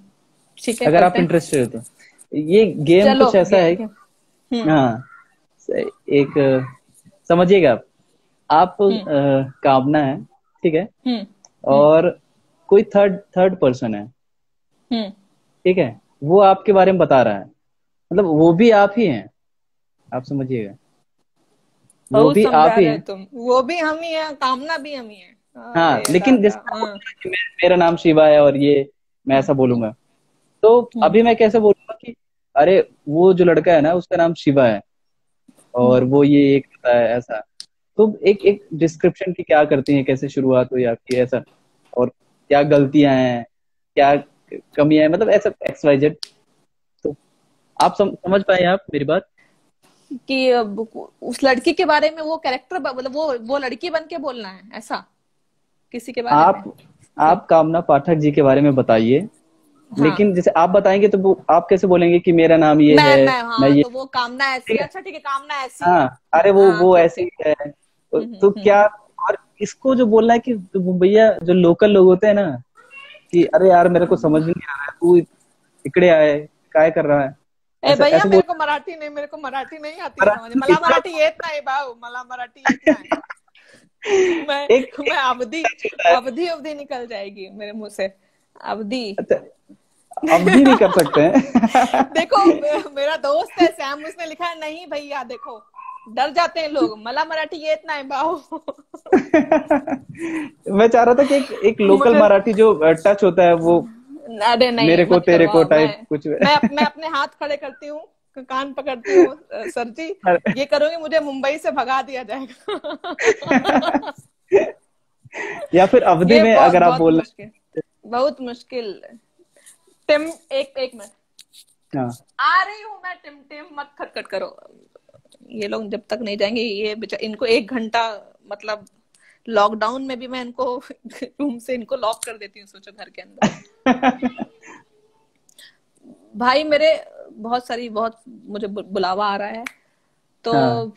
ठीक है अगर आप इंटरेस्टेड हो। तो। ये गेम कुछ ऐसा है हम्म। हाँ। एक समझिएगा आप। आप हम्म। कामना है ठीक है? और कोई थर्ड थर्ड पर्सन है। ठीक है? वो आपके बारे में बता रहा है। मतलब वो भी आप ही हैं। आप समझिएगा। वो भी आप ही तुम। वो भी हम ही हैं कामना भी हम ही हैं। हाँ, हाँ लेकिन जैसे हाँ। मेरा नाम शिवा है और ये मैं ऐसा बोलूँगा। तो हम्म। अभी मैं कैसे बोलूँगा कि अरे वो जो लड़का है ना उसका नाम शिवा है। और वो ये एक है ऐसा। तो एक एक डिस्क्रिप्शन की क्या करती है कैसे शुरुआत हुई आपकी ऐसा। और क्या गलतियाँ हैं क्या कमियाँ हैं मतलब ऐसा एक्स वाई जेड तो आप सम, समझ पाए आप मेरी बात? कि उस लड़की के बारे में वो कैरेक्टर मतलब वो वो लड़की बन के बोलना है ऐसा? किसी के बारे आप में? आप कामना पाठक जी के बारे में बताइए। हाँ. लेकिन जैसे आप बताएँगे तो आप कैसे बोलेंगे कि मेरा नाम ये मैं, है मैं, हाँ, मैं ये तो वो कामना ऐसी अच्छा ठीक है कामना ऐसी हाँ अरे वो हाँ, वो ऐसे ही है। तो, हम्म, तो हम्म, क्या और इसको जो बोलना है कि तो भैया जो लोकल लोग होते हैं ना कि अरे यार मेरे को समझ नहीं आ रहा है तू इकड़े आए काय कर रहा है? ए भैया मेरे को मराठी नहीं मेरे को मराठी नहीं आती समझ मला मराठी येत नाही भाऊ मला मराठी येत नाही। मैं एक मैं अवधि अवधि अवधि निकल जाएगी मेरे मुँह से। अवधि। अच्छा, अवधि नहीं कर सकते हैं। देखो मेरा दोस्त है सैम उसने लिखा है नहीं भैया देखो डर जाते हैं लोग। मला मराठी ये इतना है बाहू मैं चाह रहा था कि एक, एक लोकल मराठी जो टच होता है वो अरे नहीं मेरे को तेरे को टाइप कुछ मैं मैं अपने हाथ खड़े करती हूँ कान पकड़ती हूँ सर जी ये करोगे मुझे मुंबई से भगा दिया जाएगा। या फिर अवधि में अगर आप बोल बहुत मुश्किल। टिम एक एक मिनट। हाँ। आ रही हूँ मैं टिम टिम मत खटखट करो। ये लोग जब तक नहीं जाएँगे ये इनको एक घंटा मतलब लॉकडाउन में भी मैं इनको रूम से इनको लॉक कर देती हूँ सोचो घर के अंदर। भाई मेरे बहुत सारी बहुत मुझे बुलावा आ रहा है। तो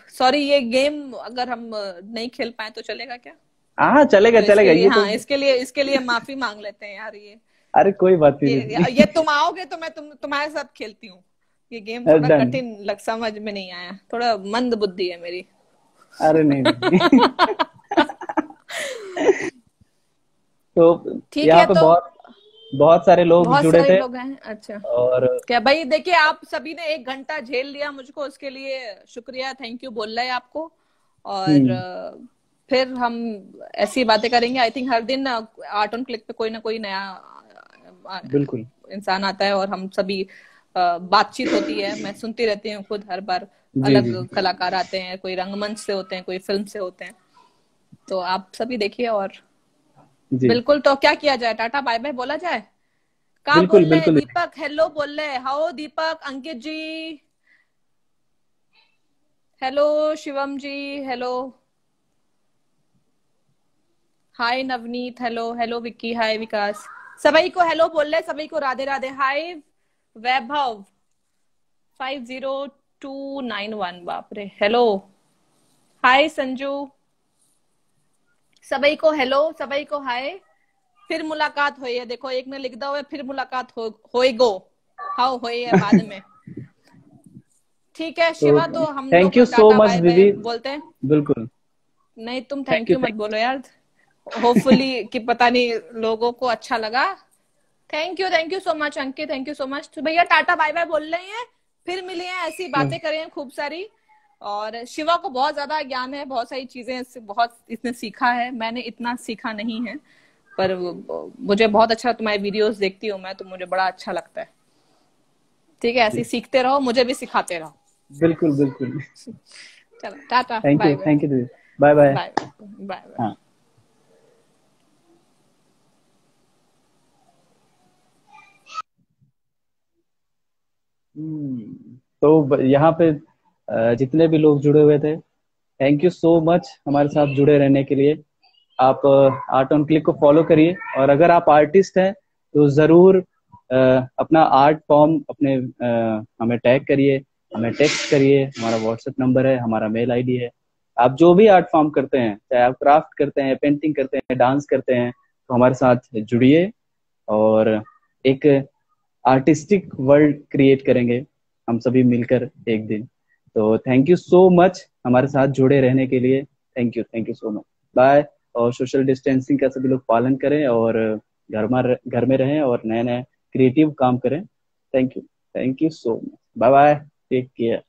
सॉरी हाँ. ये गेम अगर हम नहीं खेल पाए तो चलेगा क्या? हाँ चलेगा तो चलेगा ये हाँ तो... इसके लिए इसके लिए माफ़ी मांग लेते हैं यार ये। अरे कोई बात नहीं। ये, ये तुम आओगे तो मैं तुम तुम्हारे साथ खेलती हूँ। ये गेम थोड़ा कठिन लग समझ में नहीं आया। थोड़ा मंद बुद्धि है मेरी। अरे नहीं। तो यहाँ पे तो... बहुत बहुत सारे लोग बहुत जुड़े सारे थे लोग हैं अच्छा। और क्या भाई देखिए आप सभी ने एक घंटा झेल लिया मुझको उसके लिए शुक्रिया थैंक यू बोल रहे हैं आपको। और हम्म। फिर हम ऐसी बातें करेंगे। आई थिंक हर दिन आर्ट ऑन क्लिक पे कोई ना कोई नया बिल्कुल। इंसान आता है और हम सभी बातचीत होती है। मैं सुनती रहती हूँ खुद हर बार अलग कलाकार आते हैं कोई रंगमंच से होते हैं कोई फ़िल्म से होते हैं। तो आप सभी देखिए और बिल्कुल तो क्या किया जाए? टाटा बाय बाय बोला जाए? कहा बोल रहे दीपक हेलो बोल रहे how Deepak Ankit ji. Hello Shivam ji hello hi Navneet hello hello Vicky hi Vikas. सभी को हेलो बोल रहे सभी को Radhe Radhe. Hi Vaibhav five zero two nine one बाप रे। Hello hi Sanju. सभी को हेलो सभी को हाय। फिर मुलाकात हुई है देखो एक ने लिख दो फिर मुलाकात हो होएगो हाउ हुई है बाद में। ठीक है शिवा तो हम थैंक यू सो मच दीदी बोलते हैं। बिल्कुल। नहीं तुम थैंक यू मत बोलो यार। होपफुली कि पता नहीं लोगों को अच्छा लगा। Thank you thank you so much Ankit thank you so much भैया टाटा बाय बाय बोल रहे हैं। फिर मिले हैं ऐसी बातें करें खूब सारी। और शिवा को बहुत ज़्यादा ज्ञान है बहुत सारी चीज़ें इससे बहुत इसने सीखा है। मैंने इतना सीखा नहीं है पर मुझे बहुत अच्छा तुम्हारे वीडियोस देखती हूँ मैं तो मुझे बड़ा अच्छा लगता है। ठीक है ऐसे सीखते रहो मुझे भी सिखाते रहो। बिल्कुल बिल्कुल। चलो tata thank you thank you bye bye bye bye तो यहाँ पे जितने भी लोग जुड़े हुए थे थैंक यू सो मच हमारे साथ जुड़े रहने के लिए। आप आर्ट ऑन क्लिक को फॉलो करिए और अगर आप आर्टिस्ट हैं तो ज़रूर अपना आर्ट फॉर्म अपने हमें टैग करिए, हमें टेक्स्ट करिए, हमारा व्हाट्सएप नंबर है, हमारा मेल आईडी है। आप जो भी आर्ट फॉर्म करते हैं, चाहे आप क्राफ्ट करते हैं पेंटिंग करते हैं डांस करते हैं तो हमारे साथ जुड़िए और एक आर्टिस्टिक वर्ल्ड क्रिएट करेंगे, हम सभी मिलकर एक दिन। तो थैंक यू सो मच हमारे साथ जुड़े रहने के लिए। Thank you thank you so much bye और सोशल डिस्टेंसिंग का सभी लोग पालन करें और घर में घर में रहें और नए नए क्रिएटिव काम करें। Thank you thank you so much bye bye take care